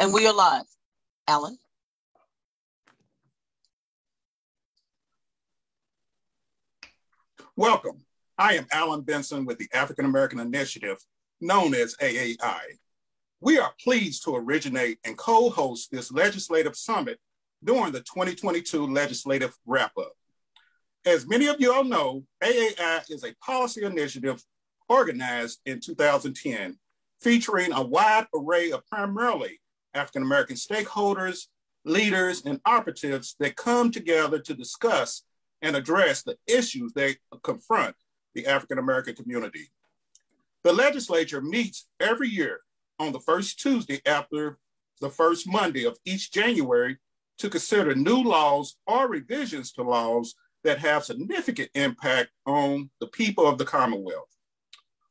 And we are live. Alan? Welcome. I am Alan Benson with the African American Initiative, known as AAI. We are pleased to originate and co-host this legislative summit during the 2022 legislative wrap-up. As many of you all know, AAI is a policy initiative organized in 2010, featuring a wide array of primarily African American stakeholders, leaders, and operatives that come together to discuss and address the issues that confront the African American community. The legislature meets every year on the first Tuesday after the first Monday of each January to consider new laws or revisions to laws that have significant impact on the people of the Commonwealth.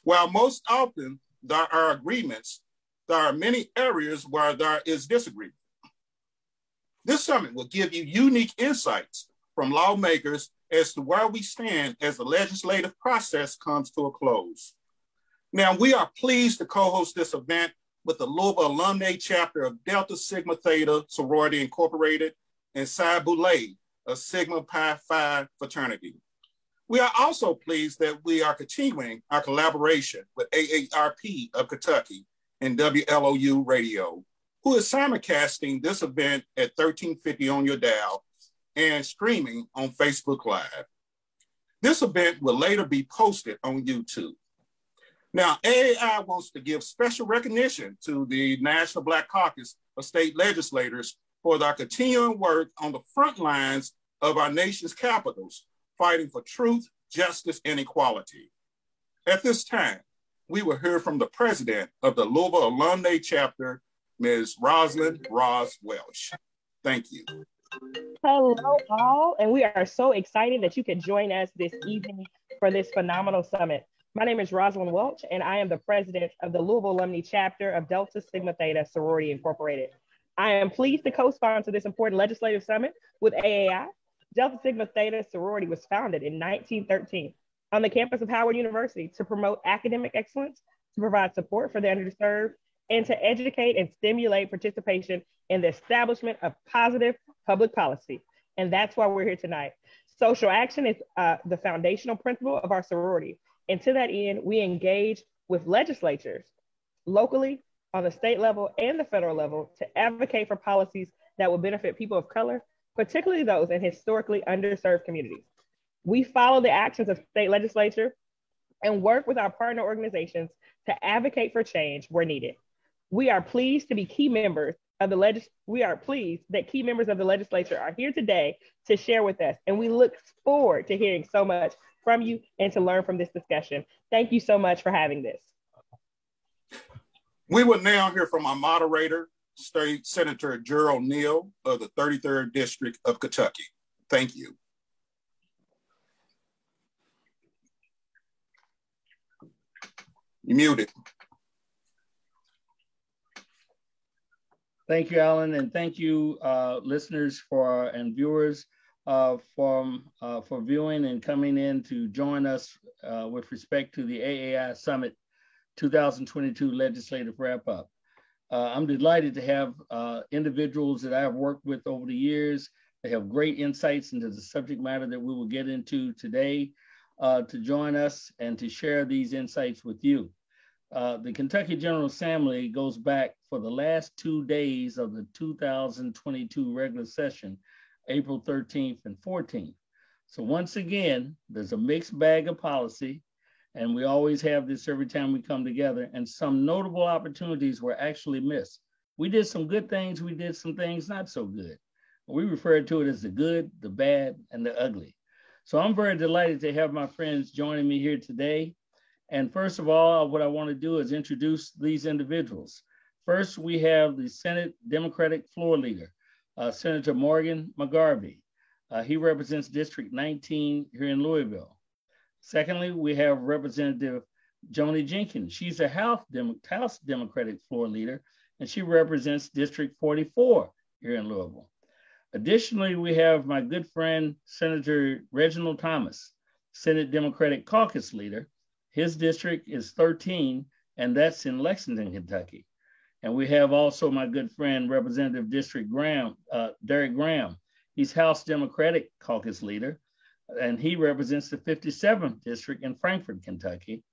While most often there are agreements, there are many areas where there is disagreement. This summit will give you unique insights from lawmakers as to where we stand as the legislative process comes to a close. Now, we are pleased to co-host this event with the Louisville Alumni Chapter of Delta Sigma Theta Sorority Incorporated and Psi Boule, a Sigma Pi Phi fraternity. We are also pleased that we are continuing our collaboration with AARP of Kentucky and WLOU Radio, who is simulcasting this event at 1350 on your dial and streaming on Facebook Live. This event will later be posted on YouTube. Now, AAI wants to give special recognition to the National Black Caucus of State Legislators for their continuing work on the front lines of our nation's capitals, fighting for truth, justice, and equality. At this time, we will hear from the president of the Louisville Alumni Chapter, Ms. Rosalind Ross Welch. Thank you. Hello, all, and we are so excited that you could join us this evening for this phenomenal summit. My name is Rosalind Welch, and I am the president of the Louisville Alumni Chapter of Delta Sigma Theta Sorority Incorporated. I am pleased to co-sponsor this important legislative summit with AAI. Delta Sigma Theta Sorority was founded in 1913 on the campus of Howard University to promote academic excellence, to provide support for the underserved, and to educate and stimulate participation in the establishment of positive public policy. And that's why we're here tonight. Social action is uh, the foundational principle of our sorority. And to that end, we engage with legislatures locally, on the state level, and the federal level to advocate for policies that will benefit people of color, particularly those in historically underserved communities. We follow the actions of state legislature and work with our partner organizations to advocate for change where needed. We are pleased to be key members of the legis- we are pleased that key members of the legislature are here today to share with us, and we look forward to hearing so much from you and to learn from this discussion. Thank you so much for having this. We will now hear from our moderator, State Senator Gerald Neal of the 33rd District of Kentucky. Thank you. You muted. Thank you, Alan, and thank you, uh, listeners for and viewers uh, from, uh, for viewing and coming in to join us uh, with respect to the AAI Summit 2022 Legislative Wrap-Up. Uh, I'm delighted to have uh, individuals that I've worked with over the years. They have great insights into the subject matter that we will get into today to join us and to share these insights with you. Uh, the Kentucky General Assembly goes back for the last two days of the 2022 regular session, April 13th and 14th. So once again, there's a mixed bag of policy, and we always have this every time we come together, and some notable opportunities were actually missed. We did some good things, we did some things not so good. We refer to it as the good, the bad, and the ugly. So I'm very delighted to have my friends joining me here today. And first of all, what I want to do is introduce these individuals. First, we have the Senate Democratic floor leader, uh, Senator Morgan McGarvey. Uh, he represents District 19 here in Louisville. Secondly, we have Representative Joni Jenkins. She's a House, Dem House Democratic floor leader, and she represents District 44 here in Louisville. Additionally, we have my good friend, Senator Reginald Thomas, Senate Democratic caucus leader, his district is 13, and that's in Lexington, Kentucky. And we have also my good friend, Representative District Graham, uh, Derrick Graham. He's House Democratic Caucus leader, and he represents the 57th district in Frankfort, Kentucky.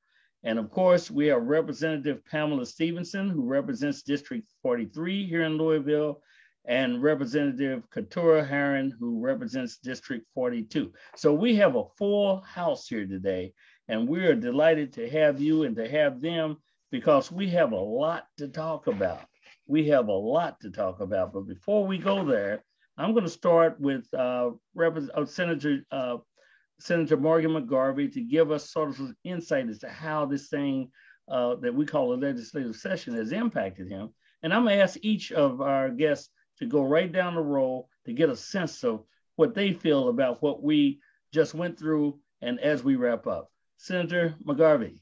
And of course, we have Representative Pamela Stevenson, who represents District 43 here in Louisville, and Representative Keturah Herron, who represents District 42. So we have a full house here today, and we are delighted to have you and to have them because we have a lot to talk about. We have a lot to talk about. But before we go there, I'm going to start with uh, Rep- uh, Senator uh, Senator Morgan McGarvey to give us sort of insight as to how this thing uh, that we call a legislative session has impacted him. And I'm going to ask each of our guests to go right down the row to get a sense of what they feel about what we just went through and as we wrap up. Senator McGarvey.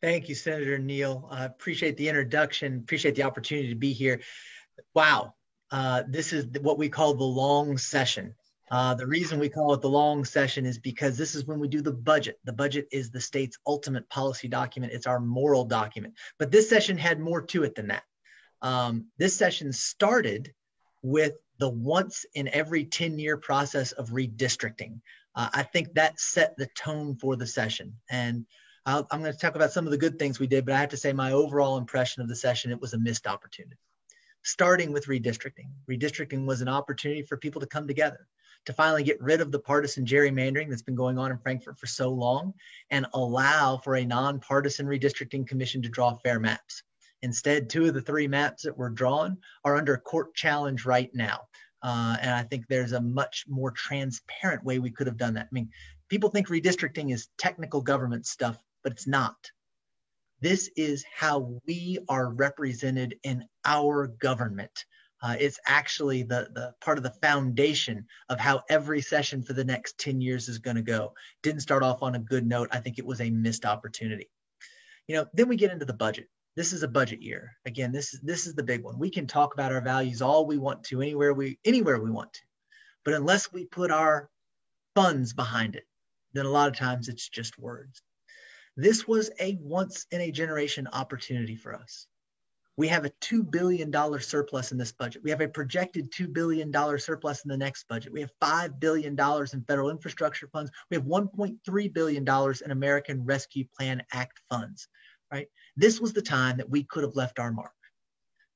Thank you, Senator Neal. I uh, appreciate the introduction, appreciate the opportunity to be here. Wow, uh, this is what we call the long session. Uh, the reason we call it the long session is because this is when we do the budget. The budget is the state's ultimate policy document. It's our moral document. But this session had more to it than that. Um, this session started with the once in every 10 year process of redistricting. Uh, I think that set the tone for the session. And i am going to talk about some of the good things we did, but I have to say my overall impression of the session, it was a missed opportunity. Starting with redistricting. Redistricting was an opportunity for people to come together, to finally get rid of the partisan gerrymandering that's been going on in Frankfort for so long and allow for a nonpartisan redistricting commission to draw fair maps. Instead, two of the three maps that were drawn are under court challenge right now. Uh, and I think there's a much more transparent way we could have done that. I mean, people think redistricting is technical government stuff, but it's not. This is how we are represented in our government. Uh, it's actually the, the part of the foundation of how every session for the next 10 years is going to go. Didn't start off on a good note. I think it was a missed opportunity. You know, then we get into the budget this is a budget year. Again, this is this is the big one. We can talk about our values all we want to, anywhere we anywhere we want to, but unless we put our funds behind it, then a lot of times it's just words. This was a once in a generation opportunity for us. We have a $2 billion surplus in this budget. We have a projected $2 billion surplus in the next budget. We have $5 billion in federal infrastructure funds. We have $1.3 billion in American Rescue Plan Act funds, right? This was the time that we could have left our mark.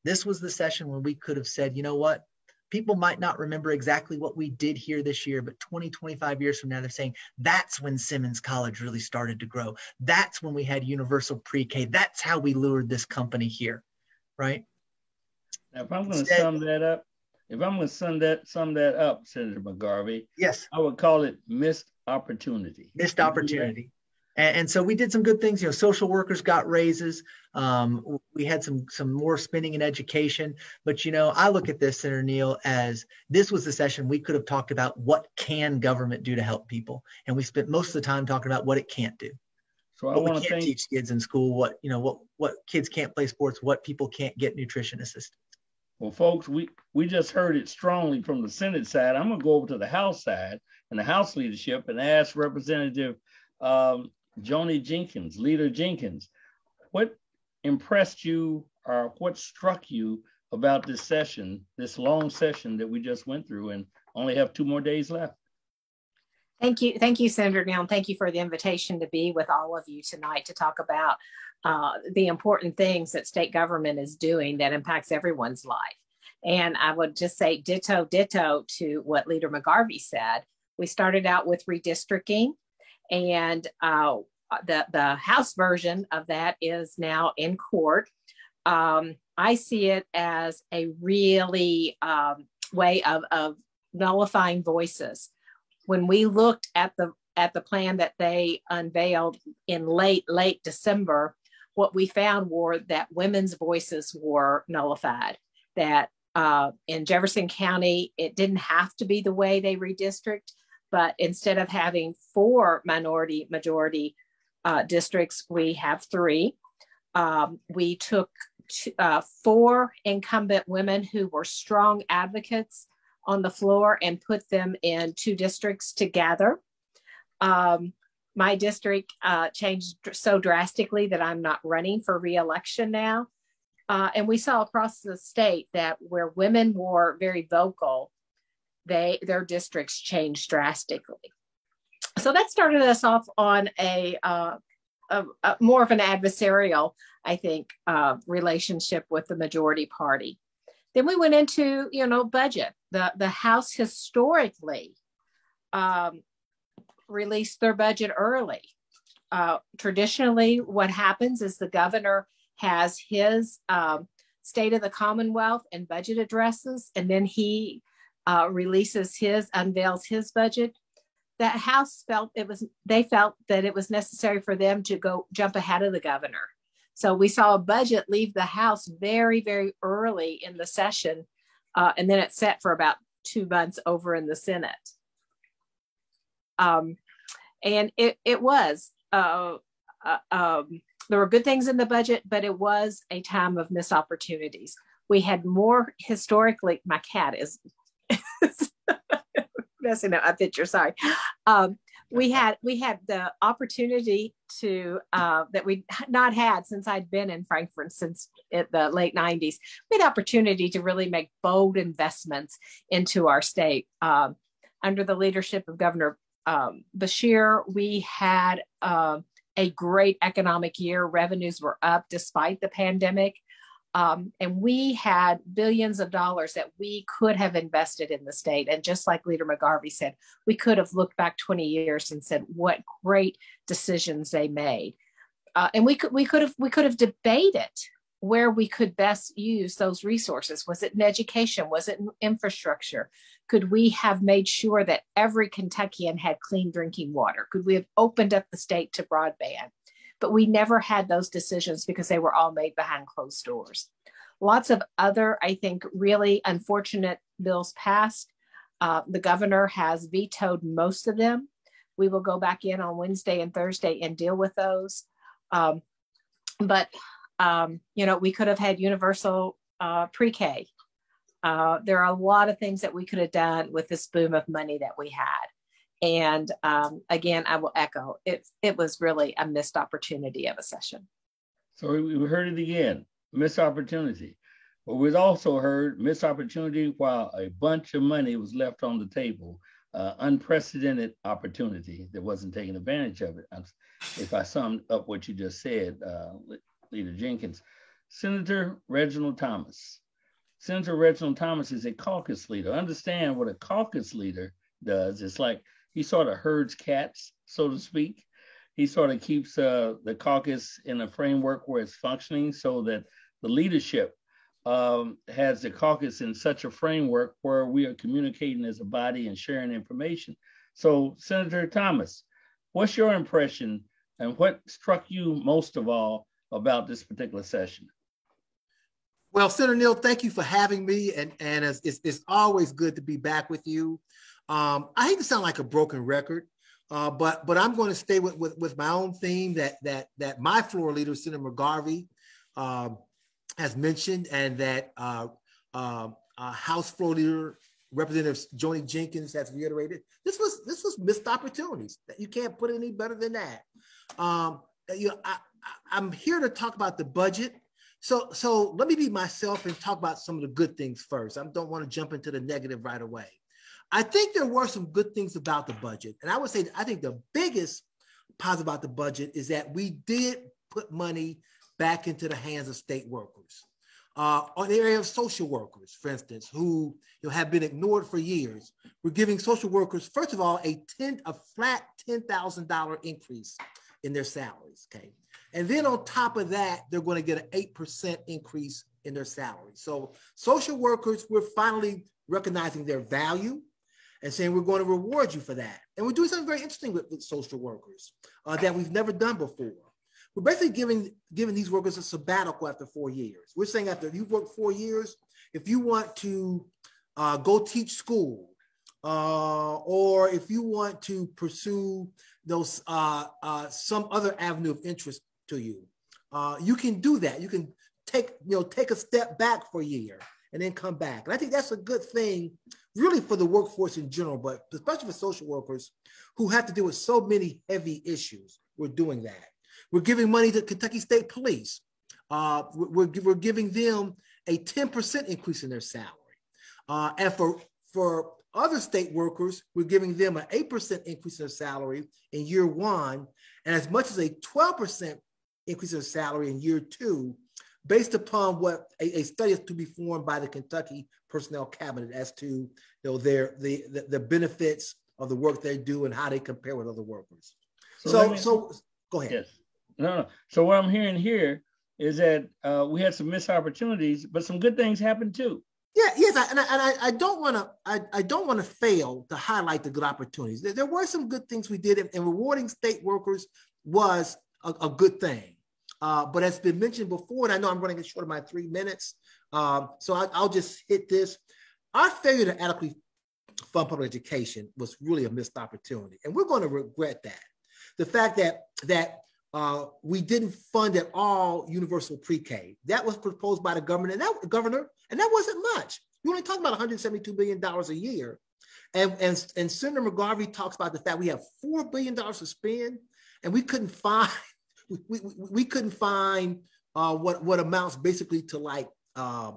This was the session when we could have said, you know what? People might not remember exactly what we did here this year, but 20, 25 years from now, they're saying that's when Simmons College really started to grow. That's when we had universal pre K. That's how we lured this company here, right? Now, if I'm going to sum that up, if I'm going to sum that sum that up, Senator McGarvey, yes, I would call it missed opportunity. Missed opportunity. And, and, so we did some good things. You know, social workers got raises. Um, we had some some more spending in education. But you know, I look at this, Senator Neal, as this was the session we could have talked about what can government do to help people, and we spent most of the time talking about what it can't do. So I want to thank- teach kids in school what you know what what kids can't play sports, what people can't get nutrition assistance. Well, folks, we we just heard it strongly from the Senate side. I'm gonna go over to the House side and the House leadership and ask Representative um, Joni Jenkins, Leader Jenkins, what impressed you or what struck you about this session, this long session that we just went through and only have two more days left? Thank you. Thank you, Senator Neal. Thank you for the invitation to be with all of you tonight to talk about uh, the important things that state government is doing that impacts everyone's life. And I would just say ditto, ditto to what Leader McGarvey said. We started out with redistricting and uh, the the House version of that is now in court. Um, I see it as a really um, way of, of nullifying voices. When we looked at the at the plan that they unveiled in late late December, what we found were that women's voices were nullified. That uh, in Jefferson County, it didn't have to be the way they redistrict, but instead of having four minority majority uh, districts, we have three. Um, we took uh, four incumbent women who were strong advocates on the floor and put them in two districts together. Um, my district uh, changed so drastically that I'm not running for reelection now. Uh, and we saw across the state that where women were very vocal, they their districts changed drastically. So that started us off on a, uh, a, a more of an adversarial, I think, uh, relationship with the majority party. Then we went into, you know, budget. The the House historically um, released their budget early. Uh, traditionally, what happens is the governor has his um, State of the Commonwealth and budget addresses, and then he uh, releases his, unveils his budget. That House felt it was, they felt that it was necessary for them to go jump ahead of the governor. So we saw a budget leave the House very, very early in the session, uh, and then it set for about two months over in the Senate. Um, and it, it was uh, uh, um, there were good things in the budget, but it was a time of missed opportunities. We had more historically. My cat is messing up a picture. Sorry. Um, we had we had the opportunity to uh, that we not had since I'd been in Frankfort since the late '90s. We had opportunity to really make bold investments into our state um, under the leadership of Governor um, Beshear. We had uh, a great economic year. Revenues were up despite the pandemic. Um, and we had billions of dollars that we could have invested in the state. And just like Leader McGarvey said, we could have looked back 20 years and said, what great decisions they made. Uh, and we could we could have we could have debated where we could best use those resources. Was it in education? Was it in infrastructure? Could we have made sure that every Kentuckian had clean drinking water? Could we have opened up the state to broadband? But we never had those decisions because they were all made behind closed doors. Lots of other, I think, really unfortunate bills passed. Uh, the governor has vetoed most of them. We will go back in on Wednesday and Thursday and deal with those. Um, but um, you know, we could have had universal uh, pre-K. Uh, there are a lot of things that we could have done with this boom of money that we had. And um, again, I will echo it. It was really a missed opportunity of a session. So we heard it again, missed opportunity. But we've also heard missed opportunity while a bunch of money was left on the table, uh, unprecedented opportunity that wasn't taken advantage of it. If I sum up what you just said, uh, Leader Jenkins. Senator Reginald Thomas. Senator Reginald Thomas is a caucus leader. Understand what a caucus leader does. It's like he sort of herds cats, so to speak. He sort of keeps uh, the caucus in a framework where it's functioning so that the leadership um, has the caucus in such a framework where we are communicating as a body and sharing information. So, Senator Thomas, what's your impression and what struck you most of all about this particular session. Well, Senator Neal, thank you for having me, and and it's, it's, it's always good to be back with you. Um, I hate to sound like a broken record, uh, but but I'm going to stay with, with, with my own theme that that that my floor leader, Senator McGarvey, um, has mentioned, and that uh, uh, House floor leader Representative Joni Jenkins has reiterated. This was this was missed opportunities. That you can't put any better than that. Um, you know, I, I'm here to talk about the budget. So, so let me be myself and talk about some of the good things first. I don't want to jump into the negative right away. I think there were some good things about the budget. And I would say, I think the biggest positive about the budget is that we did put money back into the hands of state workers. Uh, on the area of social workers, for instance, who you know, have been ignored for years, we're giving social workers, first of all, a 10, a flat $10,000 increase in their salaries. Okay. And then on top of that, they're going to get an 8% increase in their salary. So social workers, we're finally recognizing their value and saying we're going to reward you for that. And we're doing something very interesting with, with social workers uh, that we've never done before. We're basically giving, giving these workers a sabbatical after four years. We're saying after you've worked four years, if you want to uh, go teach school, uh, or if you want to pursue those uh, uh, some other avenue of interest, to you. Uh, you can do that. You can take, you know, take a step back for a year and then come back. And I think that's a good thing, really, for the workforce in general, but especially for social workers who have to deal with so many heavy issues. We're doing that. We're giving money to Kentucky State Police. uh, we're, we're giving them a 10% increase in their salary. Uh, and for, for other state workers, we're giving them an 8% increase in their salary in year one, and as much as a 12% increase in salary in year two, based upon what a, a, study is to be formed by the Kentucky Personnel Cabinet as to you know their the, the, the benefits of the work they do and how they compare with other workers. So, so, me, so go ahead. Yes. No, no. So what I'm hearing here is that uh, we had some missed opportunities, but some good things happened too. Yeah, yes, I, and I, and I, I don't want to I, I don't want to fail to highlight the good opportunities. There, there were some good things we did, and, and rewarding state workers was a, a good thing. Uh, but as been mentioned before, and I know I'm running short of my three minutes, um, so I, will just hit this. Our failure to adequately fund public education was really a missed opportunity, and we're going to regret that. The fact that that uh, we didn't fund at all universal pre-K. That was proposed by the government and that governor, and that wasn't much. We only talk about 172 billion dollars a year, and and and Senator McGarvey talks about the fact we have four billion dollars to spend, and we couldn't find we, we, we couldn't find uh, what what amounts basically to like uh,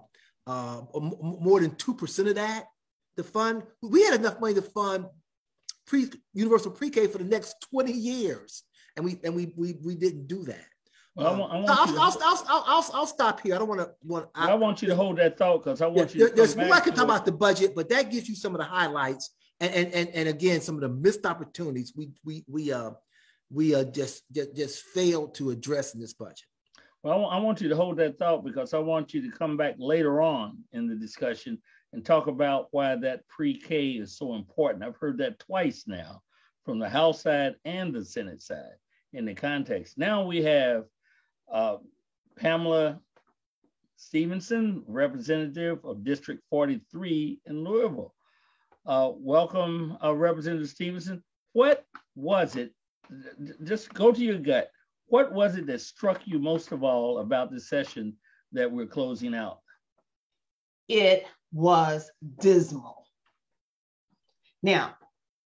uh, more than two percent of that to fund. We had enough money to fund pre universal pre-K for the next 20 years and we and we we, we didn't do that. Well, I want, I want I'll, I'll, I'll, I'll, I'll, I'll, stop here. I don't want to. Want, I, I, want you to hold that thought because I want yeah, you. there's more I can talk about the budget, but that gives you some of the highlights, and and and, and again, some of the missed opportunities we we we uh we are just just, just failed to address in this budget. Well, I want you to hold that thought because I want you to come back later on in the discussion and talk about why that pre-K is so important. I've heard that twice now from the House side and the Senate side in the context. Now we have uh, Pamela Stevenson, representative of District 43 in Louisville. Uh, welcome, uh, Representative Stevenson. What was it? Just go to your gut. What was it that struck you most of all about the session that we're closing out? It was dismal. Now,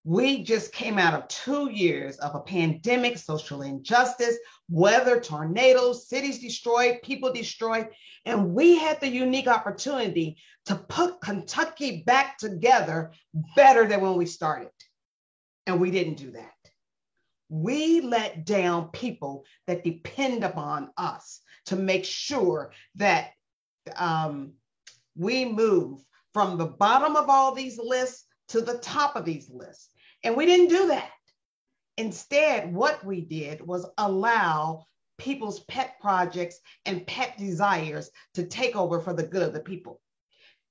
we just came out of two years of a pandemic, social injustice, weather, tornadoes, cities destroyed, people destroyed. And we had the unique opportunity to put Kentucky back together better than when we started. And we didn't do that. We let down people that depend upon us to make sure that um, we move from the bottom of all these lists to the top of these lists. And we didn't do that. Instead, what we did was allow people's pet projects and pet desires to take over for the good of the people.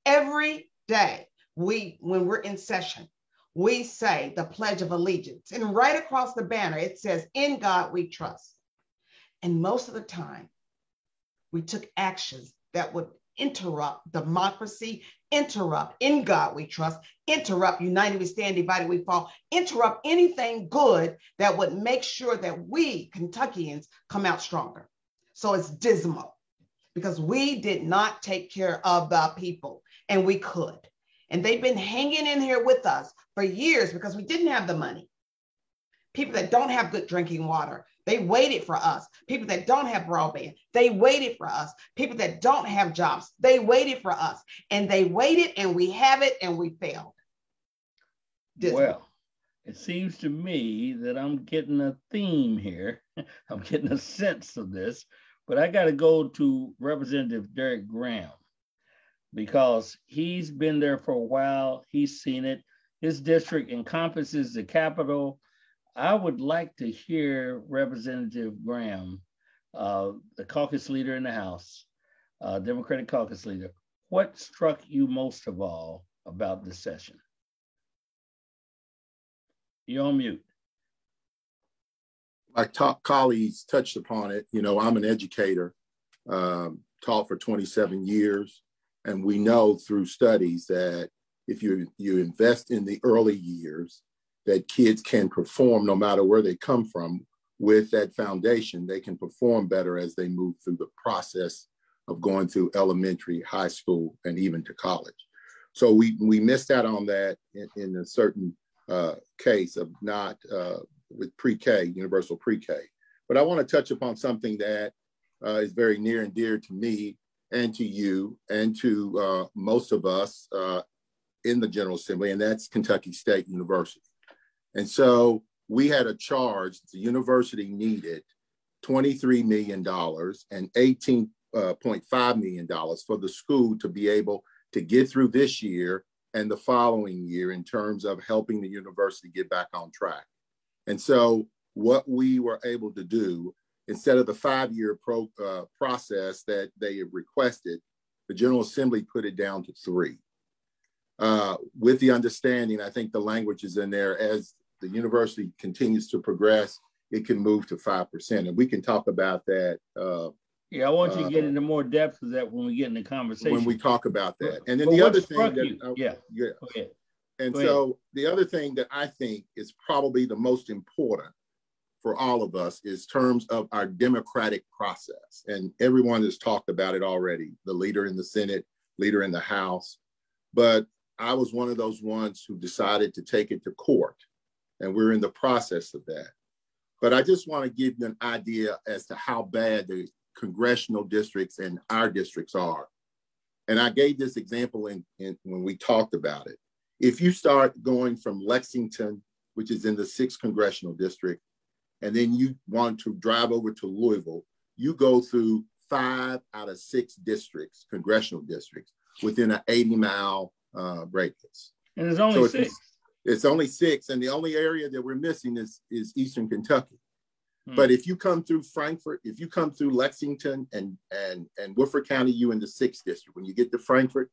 Every day, we, when we're in session, we say the Pledge of Allegiance. And right across the banner, it says, In God we trust. And most of the time, we took actions that would interrupt democracy, interrupt in God we trust, interrupt united we stand, divided we fall, interrupt anything good that would make sure that we Kentuckians come out stronger. So it's dismal because we did not take care of the people and we could. And they've been hanging in here with us for years because we didn't have the money. People that don't have good drinking water, they waited for us. People that don't have broadband, they waited for us. People that don't have jobs, they waited for us. And they waited and we have it and we failed. Disney. Well, it seems to me that I'm getting a theme here. I'm getting a sense of this, but I got to go to Representative Derrick Graham because he's been there for a while. He's seen it. His district encompasses the capital, I would like to hear Representative Graham, uh, the caucus leader in the House, uh, Democratic caucus leader, what struck you most of all about this session? You're on mute. My top colleagues touched upon it. You know, I'm an educator, um, taught for 27 years, and we know through studies that if you you invest in the early years, that kids can perform no matter where they come from with that foundation they can perform better as they move through the process of going through elementary high school and even to college. So we we missed out on that in, in a certain uh, case of not uh, with pre-k universal pre-k. But i want to touch upon something that uh, is very near and dear to me and to you and to uh, most of us uh, in the General Assembly, and that's Kentucky State University. And so we had a charge the university needed $23 million and $18.5 million for the school to be able to get through this year and the following year in terms of helping the university get back on track. And so what we were able to do, instead of the five-year pro, uh, process that they requested, the General Assembly put it down to three. Uh, with the understanding, I think the language is in there, as the university continues to progress, it can move to 5%. And we can talk about that. Uh, yeah, I want you to get uh, into more depth of that when we get in the conversation. When we talk about that. And then but the other thing that, yeah, yeah. And so the other thing that I think is probably the most important for all of us is terms of our democratic process. And everyone has talked about it already, the leader in the Senate, leader in the House. But I was one of those ones who decided to take it to court. And we're in the process of that. But I just want to give you an idea as to how bad the congressional districts and our districts are. And I gave this example in, in, when we talked about it. If you start going from Lexington, which is in the sixth congressional district, and then you want to drive over to Louisville, you go through five out of six districts, congressional districts, within an 80 mile uh, radius. And there's only so six. It's, it's only six, and the only area that we're missing is, is Eastern Kentucky. Hmm. But if you come through Frankfort, if you come through Lexington and and and Woodford County, you in the sixth district. When you get to Frankfort,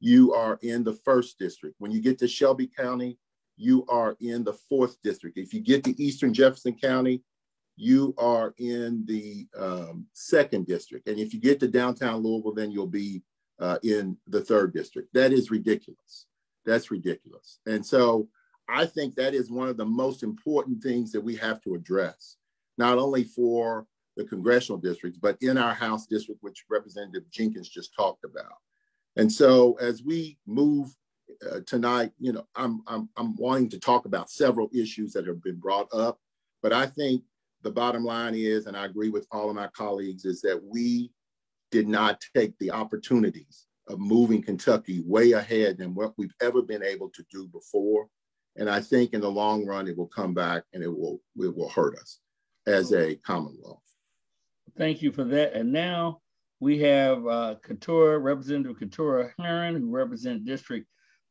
you are in the first district. When you get to Shelby County, you are in the fourth district. If you get to Eastern Jefferson County, you are in the um, second district. And if you get to downtown Louisville, then you'll be uh, in the third district. That is ridiculous. That's ridiculous. And so I think that is one of the most important things that we have to address, not only for the congressional districts, but in our House district, which Representative Jenkins just talked about. And so as we move uh, tonight, you know, I'm, I'm, I'm wanting to talk about several issues that have been brought up, but I think the bottom line is, and I agree with all of my colleagues, is that we did not take the opportunities of moving Kentucky way ahead than what we've ever been able to do before. And I think in the long run, it will come back and it will it will hurt us as a Commonwealth. Thank you for that. And now we have uh, Representative Keturah Herron, who represents District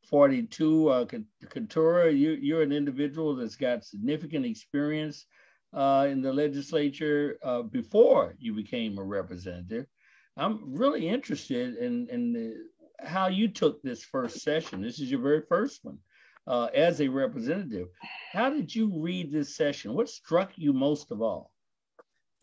42. Uh, Keturah, you, you're an individual that's got significant experience uh, in the legislature uh, before you became a representative. I'm really interested in, in the, how you took this first session. This is your very first one uh, as a representative. How did you read this session? What struck you most of all?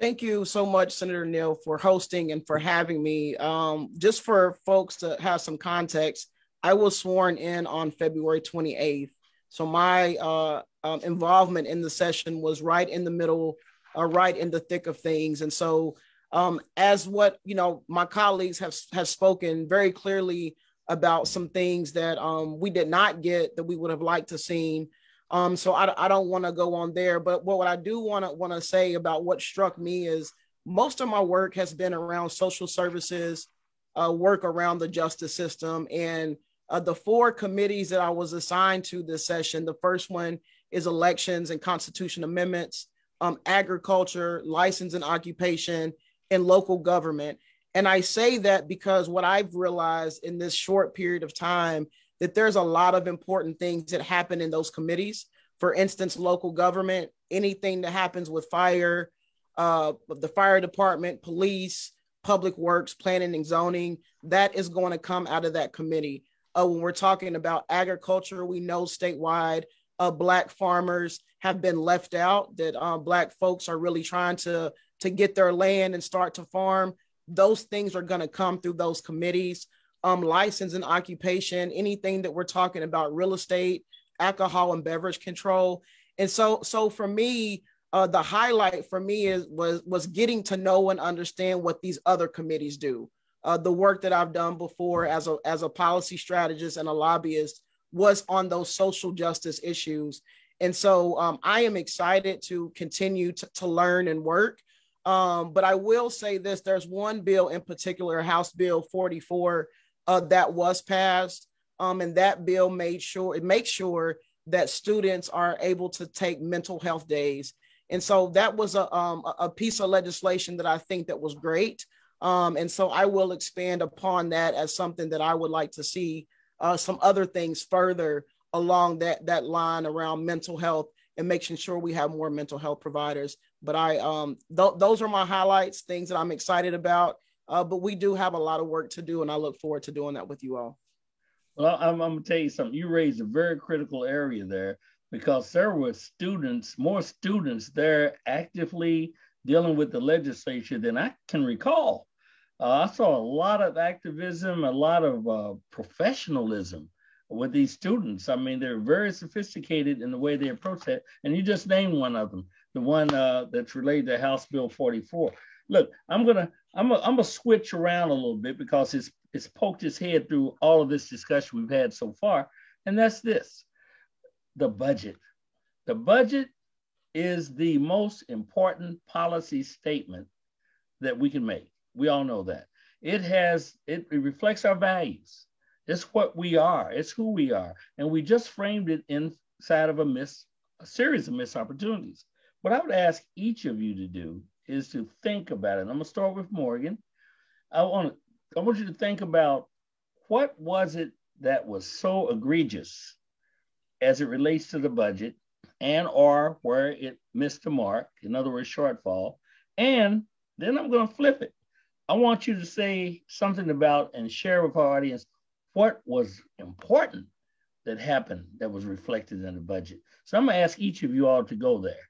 Thank you so much, Senator Neal, for hosting and for having me. Um, just for folks to have some context, I was sworn in on February 28th. So my uh, um, involvement in the session was right in the middle, uh, right in the thick of things. And so um, as what you know my colleagues have have spoken very clearly about some things that um, we did not get that we would have liked to seen. Um, so I, I don't want to go on there, but what, what I do want to want to say about what struck me is most of my work has been around social services, uh, work around the justice system, and uh, the four committees that I was assigned to this session. The first one is elections and constitution amendments, um, agriculture, license and occupation, and local government. And I say that because what I've realized in this short period of time that there's a lot of important things that happen in those committees. For instance, local government, anything that happens with fire, uh, the fire department, police, public works, planning and zoning, that is going to come out of that committee. Uh, when we're talking about agriculture, we know statewide, uh, Black farmers have been left out, that uh, Black folks are really trying to to get their land and start to farm. Those things are going to come through those committees. Um, license and occupation, anything that we're talking about, real estate, alcohol and beverage control. And so, so for me, uh, the highlight for me is was was getting to know and understand what these other committees do. Uh, the work that I've done before as a as a policy strategist and a lobbyist was on those social justice issues. And so um, I am excited to continue to, to learn and work Um, but I will say this: there's one bill in particular, House Bill 44, uh, that was passed, um, and that bill made sure it makes sure that students are able to take mental health days. And so that was a, um, a piece of legislation that I think that was great. Um, and so I will expand upon that as something that I would like to see uh, some other things further along that, that line around mental health and making sure we have more mental health providers. But I, um, th- those are my highlights, things that I'm excited about. Uh, but we do have a lot of work to do, and I look forward to doing that with you all. Well, I'm, I'm to tell you something. You raised a very critical area there because there were students, more students there actively dealing with the legislature than I can recall. Uh, I saw a lot of activism, a lot of uh, professionalism with these students. I mean, they're very sophisticated in the way they approach that. And you just named one of them, the one uh, that's related to House Bill 44. Look, I'm gonna I'm gonna, switch around a little bit because it's it's poked its head through all of this discussion we've had so far, and that's this: the budget. The budget is the most important policy statement that we can make. We all know that. It has it, it reflects our values. It's what we are. It's who we are, and we just framed it inside of a miss a series of missed opportunities. What I would ask each of you to do is to think about it. I'm gonna start with Morgan. I want I want you to think about what was it that was so egregious as it relates to the budget and or where it missed the mark, in other words, shortfall. And then I'm going to flip it. I want you to say something about and share with our audience what was important that happened that was reflected in the budget. So I'm going to ask each of you all to go there.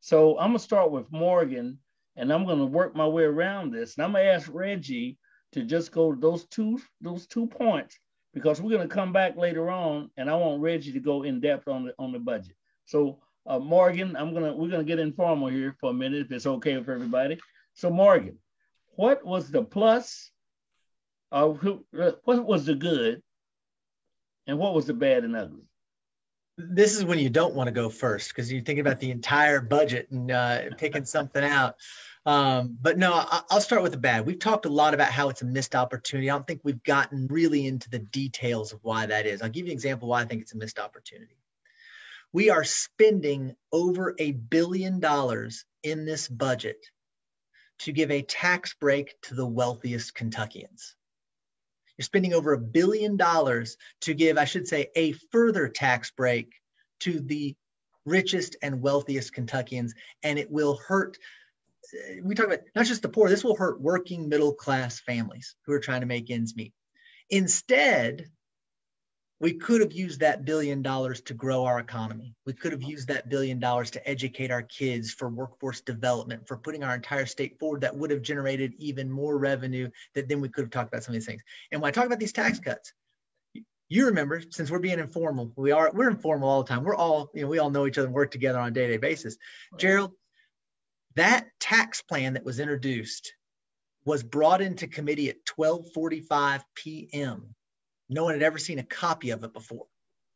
So I'm going to start with Morgan and I'm going to work my way around this. And I'm going to ask Reggie to just go those two those two points because we're going to come back later on, and I want Reggie to go in depth on the on the budget. So uh, Morgan, I'm gonna we're gonna get informal here for a minute if it's okay with everybody. So Morgan, what was the plus? Uh, what was the good, and what was the bad and ugly? This is when you don't want to go first because you're thinking about the entire budget and uh, picking something out. Um, but no, I, will start with the bad. We've talked a lot about how it's a missed opportunity. I don't think we've gotten really into the details of why that is. I'll give you an example why I think it's a missed opportunity. We are spending over a billion dollars in this budget to give a tax break to the wealthiest Kentuckians. You're spending over a billion dollars to give, I should say, a further tax break to the richest and wealthiest Kentuckians, and it will hurt we talk about not just the poor, this will hurt working middle class families who are trying to make ends meet. Instead, we could have used that billion dollars to grow our economy. We could have used that billion dollars to educate our kids for workforce development, for putting our entire state forward that would have generated even more revenue that then we could have talked about some of these things. And when I talk about these tax cuts, you remember since we're being informal, we are we're informal all the time. We're all, you know, we all know each other and work together on a day-to-day basis. Gerald, that tax plan that was introduced was brought into committee at 12:45 p.m. No one had ever seen a copy of it before.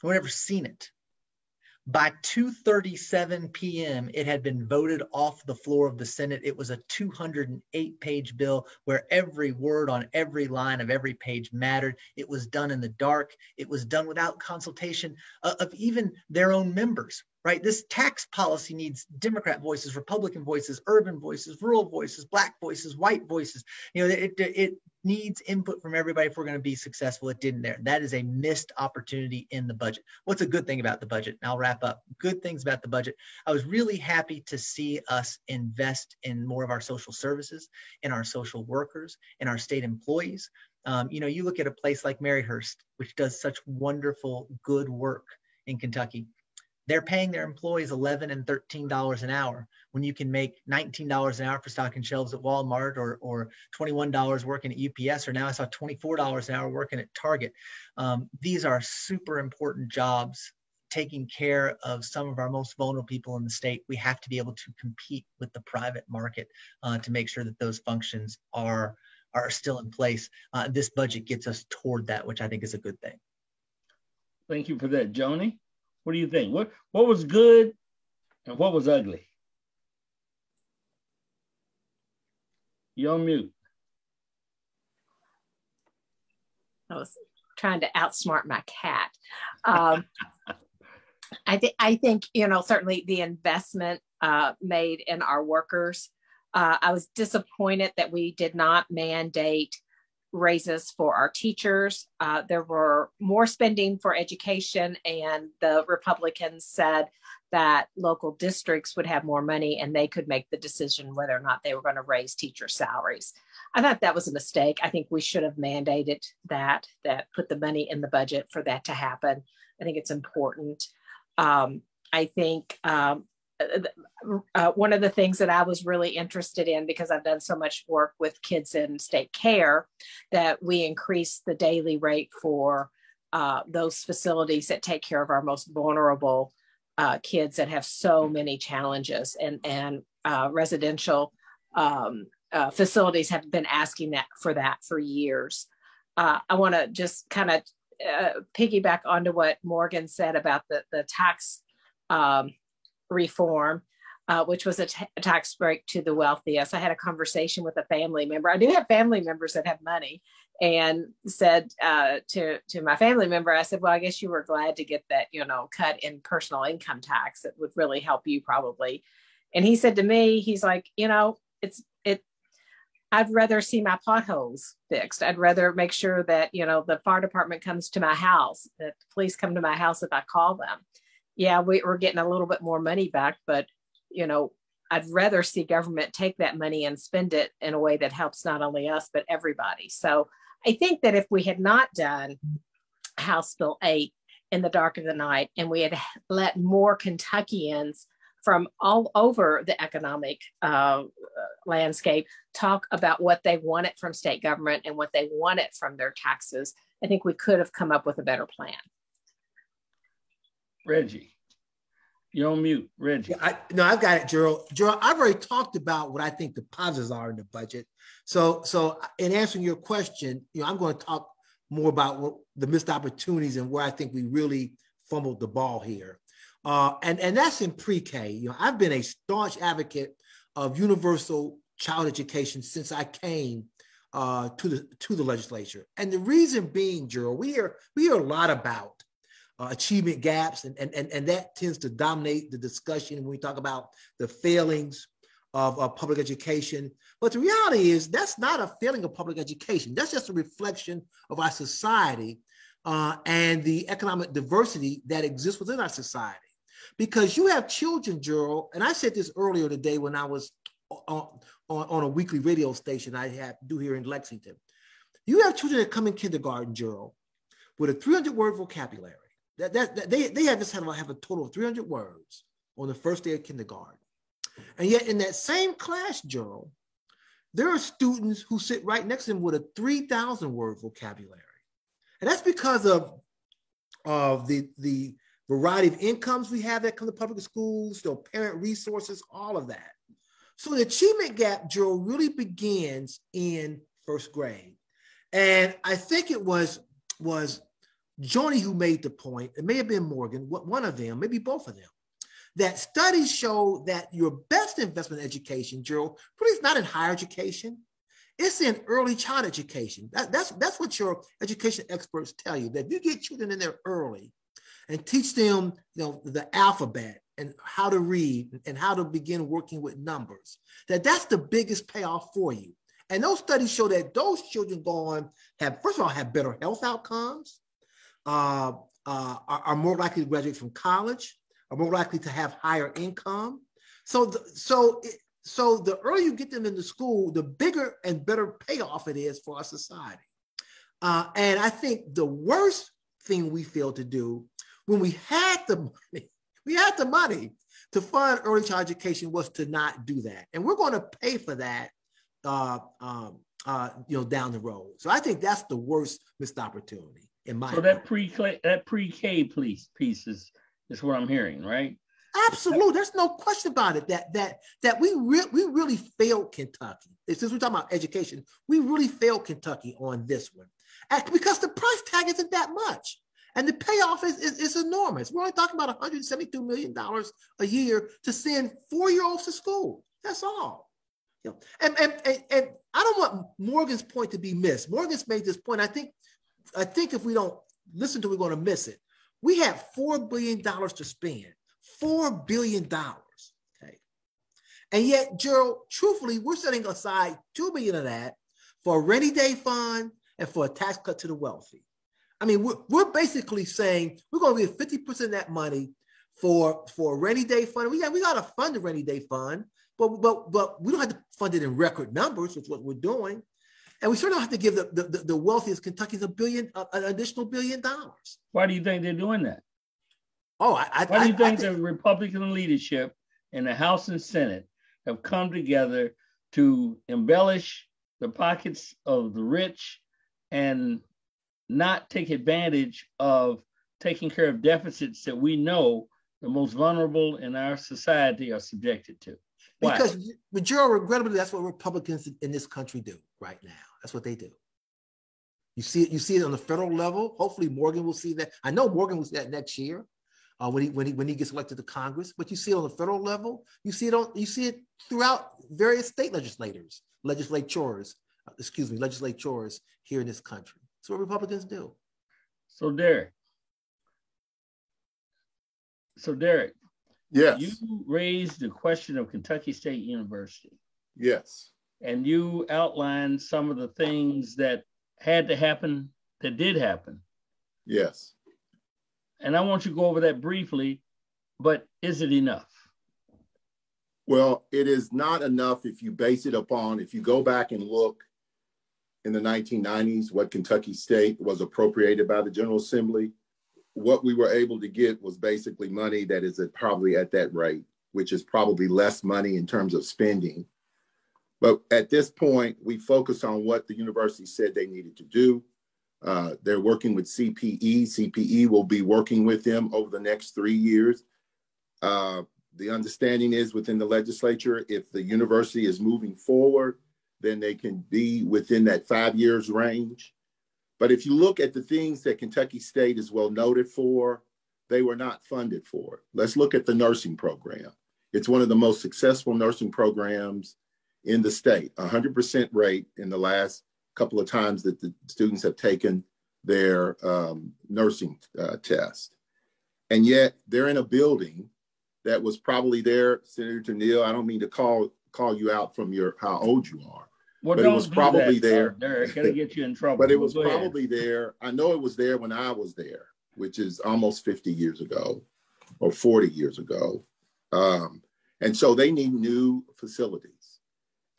No one had ever seen it. By 2:37 p.m., it had been voted off the floor of the Senate. It was a 208-page bill where every word on every line of every page mattered. It was done in the dark. It was done without consultation uh, of even their own members right? This tax policy needs Democrat voices, Republican voices, urban voices, rural voices, black voices, white voices. You know, it, it needs input from everybody if we're going to be successful. It didn't there. That is a missed opportunity in the budget. What's a good thing about the budget? And I'll wrap up. Good things about the budget. I was really happy to see us invest in more of our social services, in our social workers, in our state employees. Um, you know, you look at a place like Maryhurst, which does such wonderful, good work in Kentucky they're paying their employees 11 and 13 dollars an hour when you can make 19 dollars an hour for stocking shelves at walmart or, or 21 dollars working at ups or now i saw 24 dollars an hour working at target. Um, these are super important jobs taking care of some of our most vulnerable people in the state. We have to be able to compete with the private market uh, to make sure that those functions are are still in place. Uh, this budget gets us toward that which i think is a good thing. Thank you for that joni what do you think? What what was good and what was ugly? You're on mute. I was trying to outsmart my cat. Um, I think I think you know certainly the investment uh, made in our workers. Uh, I was disappointed that we did not mandate raises for our teachers. Uh, there were more spending for education, and the Republicans said that local districts would have more money and they could make the decision whether or not they were going to raise teacher salaries. I thought that was a mistake. I think we should have mandated that, that put the money in the budget for that to happen. I think it's important. Um, I think um, uh, uh, one of the things that I was really interested in because I've done so much work with kids in state care that we increase the daily rate for uh, those facilities that take care of our most vulnerable uh, kids that have so many challenges and and uh, residential um, uh, facilities have been asking that for that for years. I want to just kind of piggyback onto what Morgan said about the the tax um, reform, uh, which was a, t- a tax break to the wealthiest. I had a conversation with a family member. I do have family members that have money, and said uh, to to my family member, I said, "Well, I guess you were glad to get that, you know, cut in personal income tax. It would really help you probably." And he said to me, he's like, "You know, it's it." I'd rather see my potholes fixed. I'd rather make sure that, you know, the fire department comes to my house, that the police come to my house if I call them yeah, we, we're getting a little bit more money back, but you know, I'd rather see government take that money and spend it in a way that helps not only us but everybody. So I think that if we had not done House Bill 8 in the dark of the night and we had let more Kentuckians from all over the economic uh, landscape talk about what they wanted from state government and what they wanted from their taxes, I think we could have come up with a better plan. Reggie. You're on mute, Reggie. I, no, I've got it, Gerald. Gerald, I've already talked about what I think the positives are in the budget. So, so in answering your question, you know, I'm going to talk more about what, the missed opportunities and where I think we really fumbled the ball here. Uh, and and that's in pre-K. You know, I've been a staunch advocate of universal child education since I came uh, to the to the legislature. And the reason being, Gerald, we hear we hear a lot about uh, achievement gaps, and, and, and, and that tends to dominate the discussion when we talk about the failings of uh, public education. But the reality is that's not a failing of public education. That's just a reflection of our society uh, and the economic diversity that exists within our society. Because you have children, Gerald, and I said this earlier today when I was on, on, on a weekly radio station I have do here in Lexington. You have children that come in kindergarten, Gerald, with a 300 word vocabulary that, that, that they, they have just have, have a total of 300 words on the first day of kindergarten. And yet in that same class, Gerald, there are students who sit right next to them with a 3,000 word vocabulary. And that's because of, of the, the variety of incomes we have that come to public schools, the parent resources, all of that. So the achievement gap, Gerald, really begins in first grade. And I think it was, was Joni who made the point, it may have been Morgan, one of them, maybe both of them, that studies show that your best investment in education, Gerald, really is not in higher education. It's in early child education. That, that's, that's what your education experts tell you, that you get children in there early and teach them you know, the alphabet and how to read and how to begin working with numbers, that that's the biggest payoff for you. And those studies show that those children go on have, first of all, have better health outcomes uh, uh, are, are, more likely to graduate from college, are more likely to have higher income. So, the, so, it, so the earlier you get them into school, the bigger and better payoff it is for our society. Uh, and I think the worst thing we failed to do when we had the money, we had the money to fund early child education was to not do that. And we're going to pay for that, uh, um, uh, you know, down the road. So I think that's the worst missed opportunity in my so that pre that pre-K piece piece is, is what I'm hearing, right? Absolutely, there's no question about it. That that that we re- we really failed Kentucky. Since we're talking about education, we really failed Kentucky on this one, because the price tag isn't that much, and the payoff is, is, is enormous. We're only talking about 172 million dollars a year to send four year olds to school. That's all. You know, and, and, and, and I don't want Morgan's point to be missed. Morgan's made this point. I think, I think if we don't listen to it, we're going to miss it. We have $4 billion to spend, $4 billion. Okay. And yet, Gerald, truthfully, we're setting aside 2 billion of that for a rainy day fund and for a tax cut to the wealthy. I mean, we're, we're basically saying we're going to give 50% of that money for, for a rainy day fund. We got, we got to fund the rainy day fund, but, but, but we don't have to fund it in record numbers, which is what we're doing. And we sort don't have to give the, the, the wealthiest Kentuckians a billion, uh, an additional billion dollars. Why do you think they're doing that? Oh, I, I Why do you I, think, I think the Republican leadership in the House and Senate have come together to embellish the pockets of the rich and not take advantage of taking care of deficits that we know the most vulnerable in our society are subjected to? Why? because, but Gerald, regrettably, that's what Republicans in this country do right now. That's what they do. You see it. You see it on the federal level. Hopefully, Morgan will see that. I know Morgan will see that next year uh, when he when he when he gets elected to Congress. But you see it on the federal level. You see it on. You see it throughout various state legislators, legislatures. uh, Excuse me, legislatures here in this country. That's what Republicans do. So Derrick. So Derrick, Yes. you raised the question of Kentucky State University yes. And you outlined some of the things that had to happen that did happen. Yes. And I want you to go over that briefly, but is it enough? Well, it is not enough if you base it upon, if you go back and look in the 1990s, what Kentucky State was appropriated by the General Assembly. What we were able to get was basically money that is at probably at that rate, which is probably less money in terms of spending. But at this point, we focus on what the university said they needed to do. Uh, they're working with CPE. CPE will be working with them over the next three years. Uh, the understanding is within the legislature, if the university is moving forward, then they can be within that five years range. But if you look at the things that Kentucky State is well noted for, they were not funded for. Let's look at the nursing program. It's one of the most successful nursing programs in the state, 100% rate in the last couple of times that the students have taken their um, nursing uh, test. And yet they're in a building that was probably there, Senator Neal. I don't mean to call call you out from your how old you are, Well, But it was probably that, there. Derrick, gotta get you in trouble. but it was go ahead. probably there. I know it was there when I was there, which is almost 50 years ago or 40 years ago. Um, and so they need new facilities.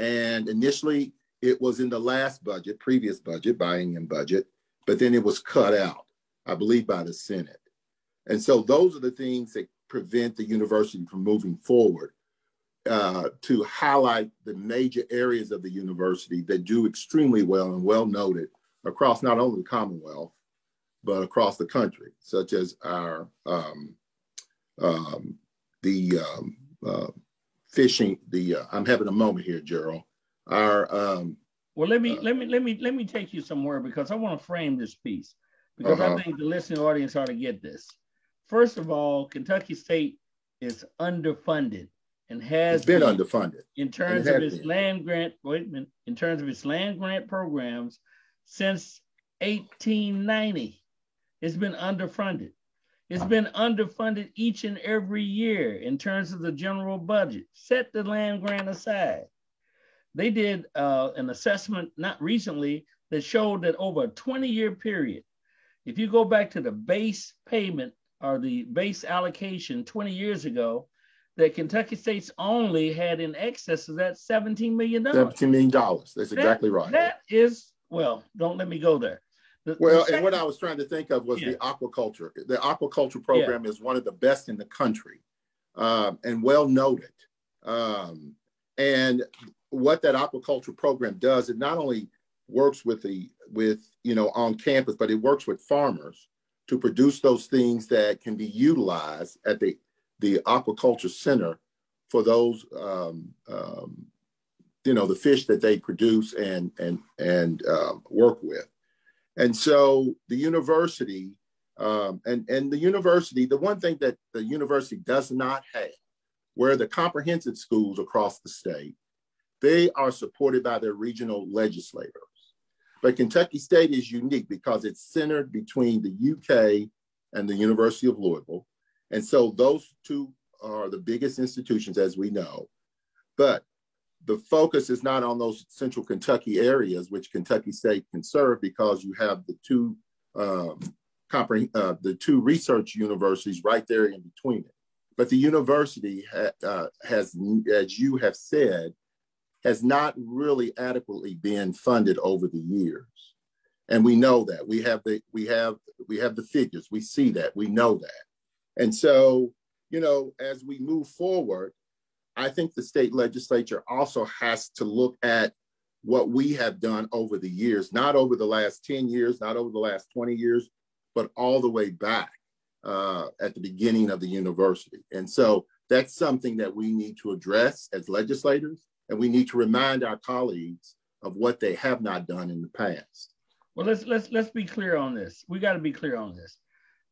And initially, it was in the last budget, previous budget, biennium budget, but then it was cut out, I believe, by the Senate. And so those are the things that prevent the university from moving forward uh, to highlight the major areas of the university that do extremely well and well noted across not only the Commonwealth, but across the country, such as our um, um, the um, uh, fishing. The uh, I'm having a moment here, Gerald. Our um, Well, let me Uh, let me let me let me take you somewhere because I want to frame this piece because Uh-huh. I think the listening audience ought to get this. First of all, Kentucky State is underfunded and has been been underfunded. in terms has of its been. land grant. Wait a minute, in terms of its land grant programs since 1890, it's been underfunded. It's been underfunded each and every year in terms of the general budget. Set the land grant aside. They did uh, an assessment not recently that showed that over a 20 year period, if you go back to the base payment or the base allocation 20 years ago, that Kentucky State's only had in excess of that $17 million. $17 million. That's That- exactly right. That is, well, don't let me go there. The- the Well, second- and what I was trying to think of was Yeah. the aquaculture. The aquaculture program is one of the best in the country um, and well noted. Um, and what that aquaculture program does, it not only works with the with you know on campus, but it works with farmers to produce those things that can be utilized at the the aquaculture center for those um, um, you know the fish that they produce and and and um, work with. And so the university, um, and, and the university, the one thing that the university does not have, where the comprehensive schools across the state, they are supported by their regional legislators. But Kentucky State is unique because it's centered between the UK and the University of Louisville. And so those two are the biggest institutions, as we know. But the focus is not on those central Kentucky areas, which Kentucky State can serve because you have the two um, uh, the two research universities right there in between it. But the university ha- uh, has, as you have said, has not really adequately been funded over the years. And we know that. We have the we have we have the figures. We see that. We know that. And so, you know, as we move forward, I think the state legislature also has to look at what we have done over the years, not over the last 10 years, not over the last 20 years, but all the way back uh, at the beginning of the university. And so that's something that we need to address as legislators, and we need to remind our colleagues of what they have not done in the past. Well, let's let's let's be clear on this. We got to be clear on this.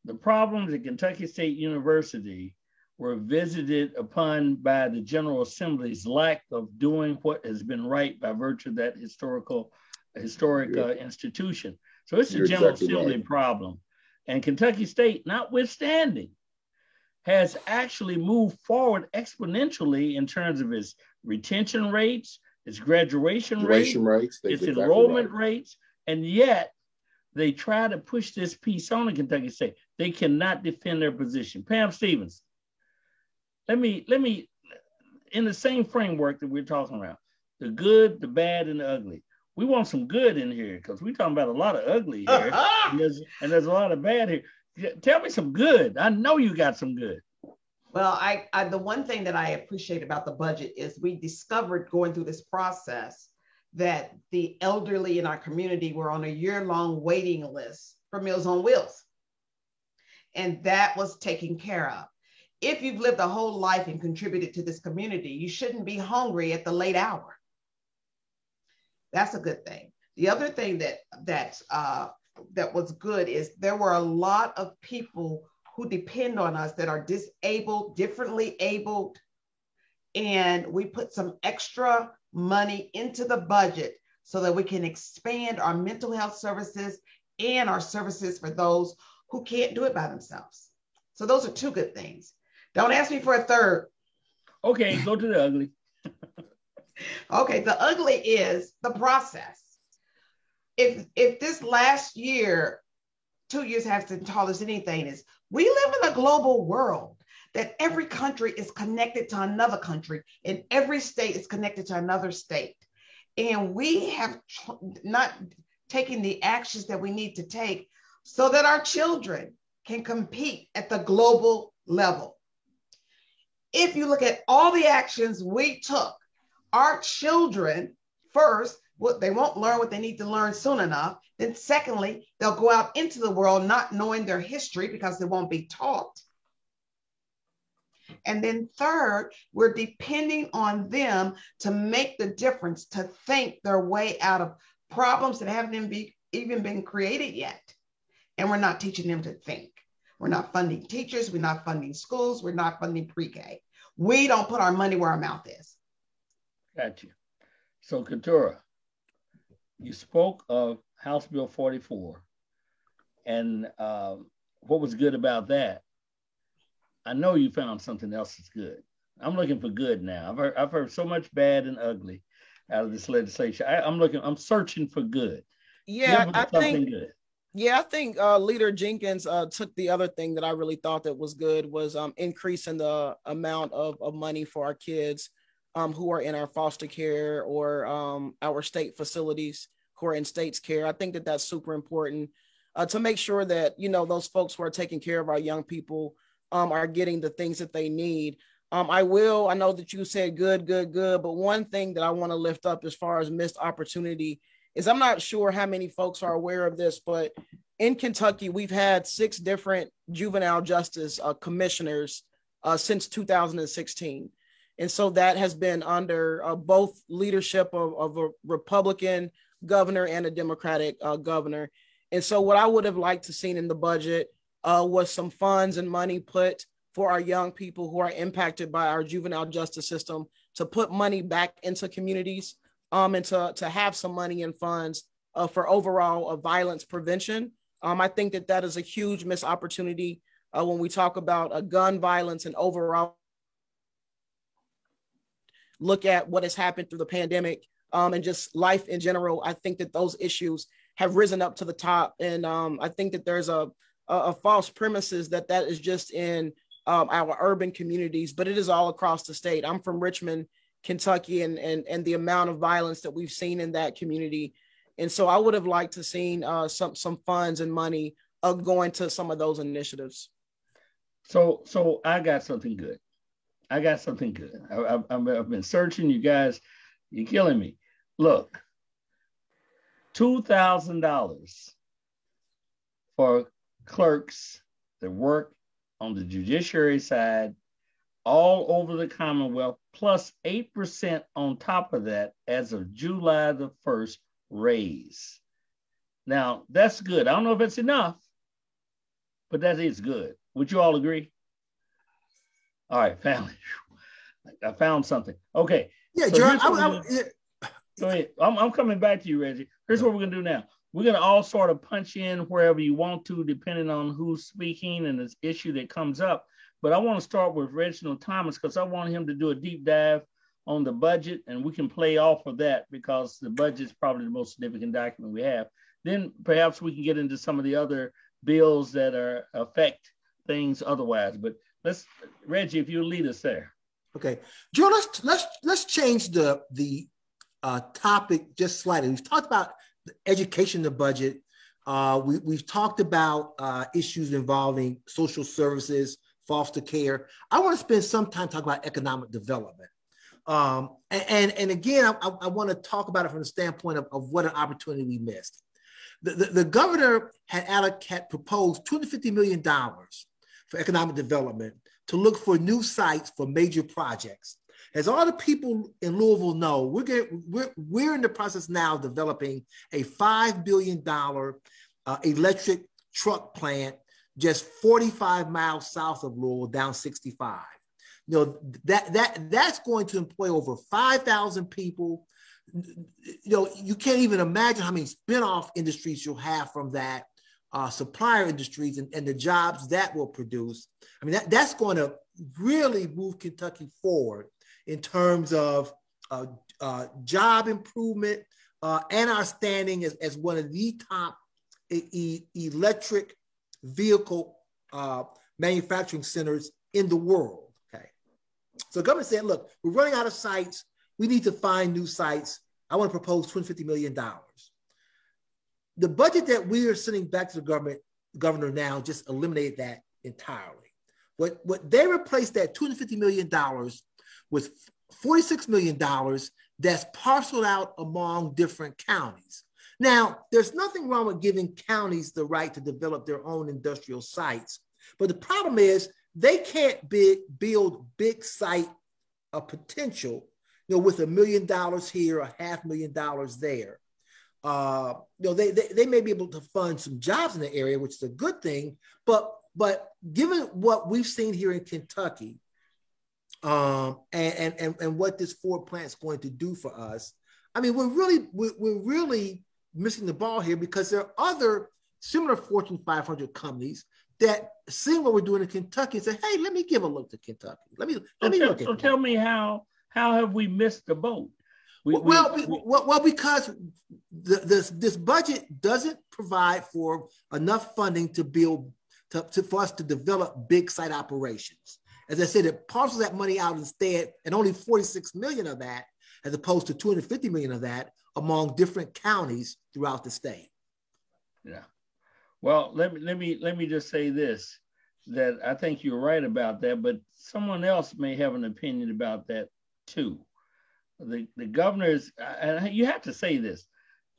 The problems at Kentucky State University were visited upon by the General Assembly's lack of doing what has been right by virtue of that historical historic uh, institution. So it's You're a General exactly Assembly right. problem. And Kentucky State, notwithstanding, has actually moved forward exponentially in terms of its retention rates, its graduation, graduation rates, its exactly enrollment right. rates, and yet they try to push this piece on in Kentucky State. They cannot defend their position. Pam Stevenson, let me let me in the same framework that we're talking about, the good, the bad, and the ugly. We want some good in here because we're talking about a lot of ugly here, and, there's, and there's a lot of bad here. Tell me some good. I know you got some good. Well, I, I, the one thing that I appreciate about the budget is we discovered going through this process that the elderly in our community were on a year-long waiting list for Meals on Wheels. And that was taken care of. If you've lived a whole life and contributed to this community, you shouldn't be hungry at the late hour. That's a good thing. The other thing that that uh, that was good is there were a lot of people who depend on us that are disabled, differently abled, and we put some extra money into the budget so that we can expand our mental health services and our services for those who can't do it by themselves. So those are two good things. Don't ask me for a third. Okay, go to the ugly. okay, the ugly is the process. If if this last year, two years has taught us anything, is we live in a global world that every country is connected to another country and every state is connected to another state. And we have tr- not taken the actions that we need to take so that our children can compete at the global level. If you look at all the actions we took, our children first, what they won't learn what they need to learn soon enough. Then, secondly, they'll go out into the world not knowing their history because they won't be taught. And then third, we're depending on them to make the difference, to think their way out of problems that haven't even been created yet. And we're not teaching them to think. We're not funding teachers. We're not funding schools. We're not funding pre-K. We don't put our money where our mouth is. Got you. So Keturah, you spoke of House Bill 44. And um, what was good about that I know you found something else that's good. I'm looking for good now. I've heard, I've heard so much bad and ugly out of this legislation. I, am looking, I'm searching for good. Yeah, I think. Good. Yeah, I think uh, Leader Jenkins uh, took the other thing that I really thought that was good was um, increasing the amount of, of money for our kids um, who are in our foster care or um, our state facilities who are in state's care. I think that that's super important uh, to make sure that you know those folks who are taking care of our young people um, are getting the things that they need. Um, I will. I know that you said good, good, good, but one thing that I want to lift up as far as missed opportunity is I'm not sure how many folks are aware of this, but in Kentucky, we've had six different juvenile justice uh, commissioners uh, since 2016. And so that has been under uh, both leadership of, of, a Republican governor and a Democratic uh, governor. And so what I would have liked to seen in the budget uh, was some funds and money put for our young people who are impacted by our juvenile justice system to put money back into communities um, and to, to have some money and funds uh, for overall uh, violence prevention. Um, I think that that is a huge missed opportunity uh, when we talk about uh, gun violence and overall look at what has happened through the pandemic um, and just life in general. I think that those issues have risen up to the top, and um, I think that there's a, a, a false premises that that is just in um, our urban communities, but it is all across the state. I'm from Richmond, Kentucky, and and and the amount of violence that we've seen in that community, and so I would have liked to seen uh, some some funds and money going to some of those initiatives. So so I got something good. I got something good. I, have been searching. You guys, you're killing me. Look, two thousand dollars for clerks that work on the judiciary side all over the Commonwealth, plus 8% on top of that as of July the 1st raise. Now, that's good. I don't know if it's enough, but that is good. Would you all agree? All right, family. I found something. Okay. Yeah, so John, I, I, yeah. Go ahead. I'm, I'm coming back to you, Reggie. Here's what we're going to do now. We're going to all sort of punch in wherever you want to, depending on who's speaking and this issue that comes up. But I want to start with Reginald Thomas because I want him to do a deep dive on the budget, and we can play off of that because the budget is probably the most significant document we have. Then perhaps we can get into some of the other bills that are affect things otherwise. But let's Reggie, if you lead us there. Okay, Joe. Let's let's let's change the the uh, topic just slightly. We've talked about education, the budget. Uh, we, we've talked about uh, issues involving social services, foster care. I want to spend some time talking about economic development. Um, and, and, and, again, I, I, want to talk about it from the standpoint of, of what an opportunity we missed. The, the, the governor had, had proposed $250 million for economic development to look for new sites for major projects. As all the people in Louisville know, we're, getting, we're, we're in the process now of developing a $5 billion uh, electric truck plant just 45 miles south of Louisville, down 65. You know, that, that, that's going to employ over 5,000 people. You know, you can't even imagine how many spin-off industries you'll have from that uh, supplier industries and, and the jobs that will produce. I mean, that, that's going to really move Kentucky forward in terms of uh, uh, job improvement uh, and our standing as, as one of the top e- electric vehicle uh, manufacturing centers in the world. Okay. So government said, look, we're running out of sites. We need to find new sites. I want to propose $250 million. The budget that we are sending back to the government, governor now just eliminated that entirely. What, what they replaced that $250 million with $46 million that's parceled out among different counties. Now, there's nothing wrong with giving counties the right to develop their own industrial sites, but the problem is they can't big, build big site of potential, you know, with a million dollars here, a half million dollars there. Uh, you know, they, they, they may be able to fund some jobs in the area, which is a good thing, but but given what we've seen here in Kentucky, um, and, and, and what this Ford plant is going to do for us. I mean, we're really we're, we're really missing the ball here because there are other similar Fortune 500 companies that seeing what we're doing in Kentucky and say, "Hey, let me give a look to Kentucky. Let me let me tell, look at." So tell me how how have we missed the boat? We, well, we, we, well, well, because the, this this budget doesn't provide for enough funding to build to, to for us to develop big site operations. As I said, it parcels that money out instead, and only 46 million of that, as opposed to 250 million of that, among different counties throughout the state. Yeah. Well, let me let me let me just say this that I think you're right about that, but someone else may have an opinion about that too. The the governors, and you have to say this,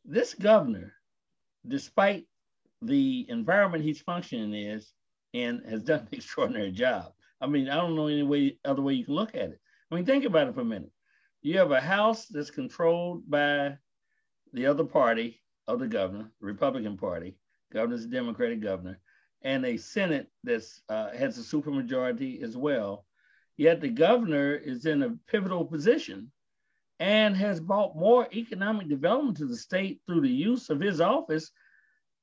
this governor, despite the environment he's functioning in, and has done an extraordinary job. I mean, I don't know any way other way you can look at it. I mean, think about it for a minute. You have a house that's controlled by the other party of the governor, the Republican Party. Governor's a Democratic governor. and a Senate that uh, has a supermajority as well. Yet the governor is in a pivotal position and has brought more economic development to the state through the use of his office.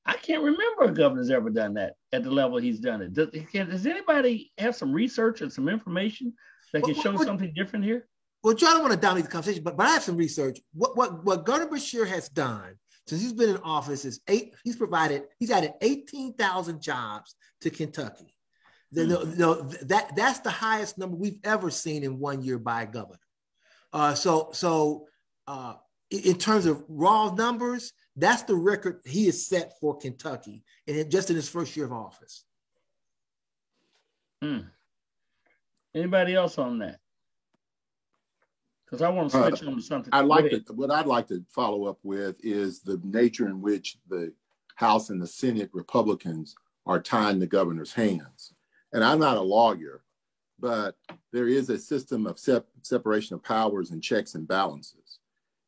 I can't remember a governor's ever done that at the level he's done it. Does, can, does anybody have some research and some information that can show something different here? Well, John, I don't want to dominate the conversation, but, but I have some research. What, what, what Governor Beshear has done since he's been in office is eight, he's provided, he's added 18,000 jobs to Kentucky. The, the, the, that, that's the highest number we've ever seen in one year by a governor. Uh, so, so uh, in terms of raw numbers, that's the record he has set for Kentucky, and just in his first year of office. Hmm. Anybody else on that? Because I want to switch uh, on to something. I'd like to, what I'd like to follow up with is the nature in which the House and the Senate Republicans are tying the governor's hands. And I'm not a lawyer, but there is a system of sep- separation of powers and checks and balances.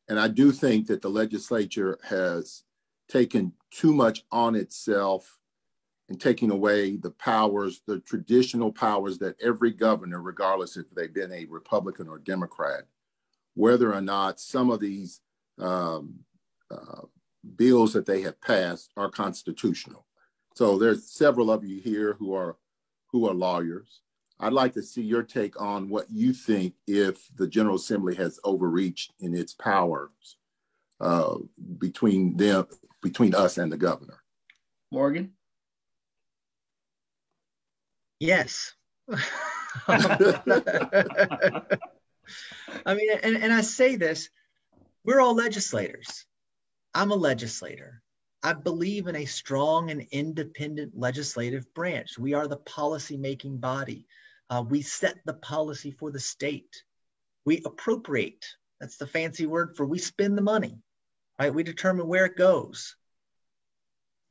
And I do think that the legislature has taken too much on itself and taking away the powers, the traditional powers that every governor, regardless if they've been a Republican or Democrat, whether or not some of these um, uh, bills that they have passed are constitutional. So there's several of you here who are who are lawyers. I'd like to see your take on what you think if the General Assembly has overreached in its powers uh, between them, between us and the governor. Morgan. Yes. I mean, and, and I say this, we're all legislators. I'm a legislator. I believe in a strong and independent legislative branch. We are the policy making body. Uh, we set the policy for the state. We appropriate. That's the fancy word for we spend the money, right? We determine where it goes.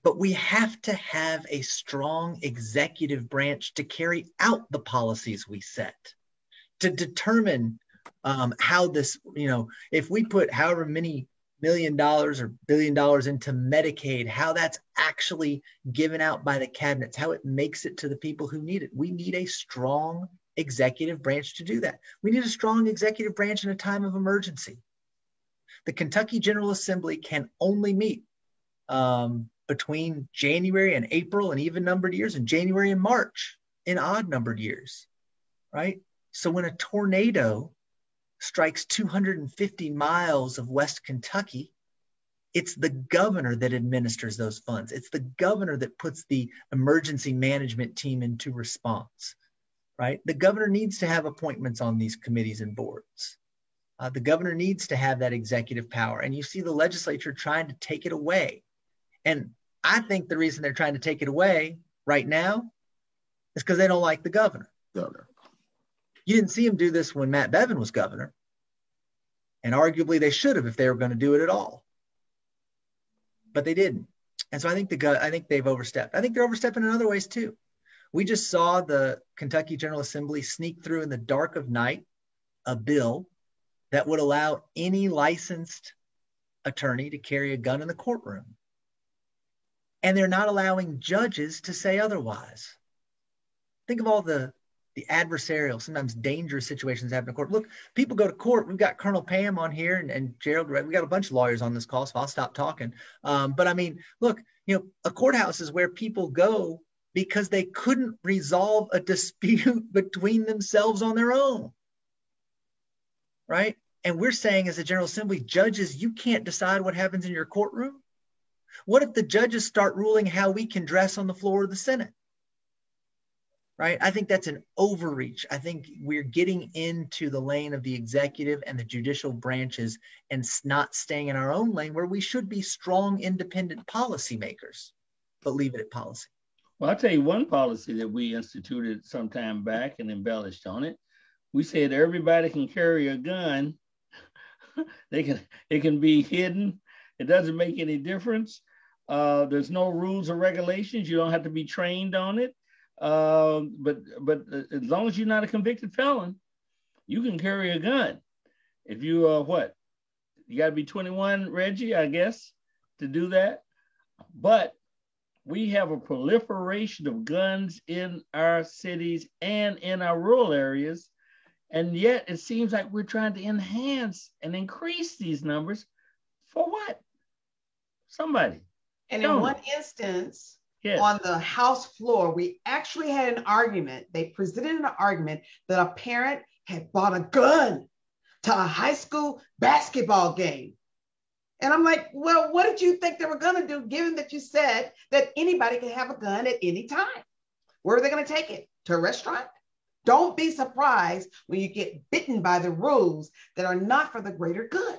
But we have to have a strong executive branch to carry out the policies we set, to determine um, how this, you know, if we put however many million dollars or billion dollars into Medicaid, how that's actually given out by the cabinets, how it makes it to the people who need it. We need a strong executive branch to do that. We need a strong executive branch in a time of emergency. The Kentucky General Assembly can only meet um, between January and April and even numbered years, and January and March in odd numbered years, right? So when a tornado strikes 250 miles of West Kentucky, it's the governor that administers those funds. It's the governor that puts the emergency management team into response, right? The governor needs to have appointments on these committees and boards. Uh, the governor needs to have that executive power. And you see the legislature trying to take it away. And I think the reason they're trying to take it away right now is because they don't like the governor. Governor. You didn't see him do this when Matt Bevin was governor. And arguably they should have if they were going to do it at all. But they didn't. And so I think the I think they've overstepped. I think they're overstepping in other ways too. We just saw the Kentucky General Assembly sneak through in the dark of night a bill that would allow any licensed attorney to carry a gun in the courtroom. And they're not allowing judges to say otherwise. Think of all the the adversarial, sometimes dangerous situations happen in court. Look, people go to court. We've got Colonel Pam on here and, and Gerald. We got a bunch of lawyers on this call, so I'll stop talking. Um, but I mean, look, you know, a courthouse is where people go because they couldn't resolve a dispute between themselves on their own, right? And we're saying, as a General Assembly, judges, you can't decide what happens in your courtroom. What if the judges start ruling how we can dress on the floor of the Senate? Right? I think that's an overreach. I think we're getting into the lane of the executive and the judicial branches and not staying in our own lane where we should be strong, independent policymakers, but leave it at policy. Well, I'll tell you one policy that we instituted some time back and embellished on it. We said everybody can carry a gun. they can it can be hidden. It doesn't make any difference. Uh, there's no rules or regulations. You don't have to be trained on it. Um, but but as long as you're not a convicted felon, you can carry a gun. If you uh what, you got to be 21, Reggie, I guess, to do that. But we have a proliferation of guns in our cities and in our rural areas. And yet it seems like we're trying to enhance and increase these numbers for what? Somebody. And in one instance, yes. on the House floor, we actually had an argument. They presented an argument that a parent had bought a gun to a high school basketball game. And I'm like, well, what did you think they were going to do, given that you said that anybody can have a gun at any time? Where are they going to take it? To a restaurant? Don't be surprised when you get bitten by the rules that are not for the greater good.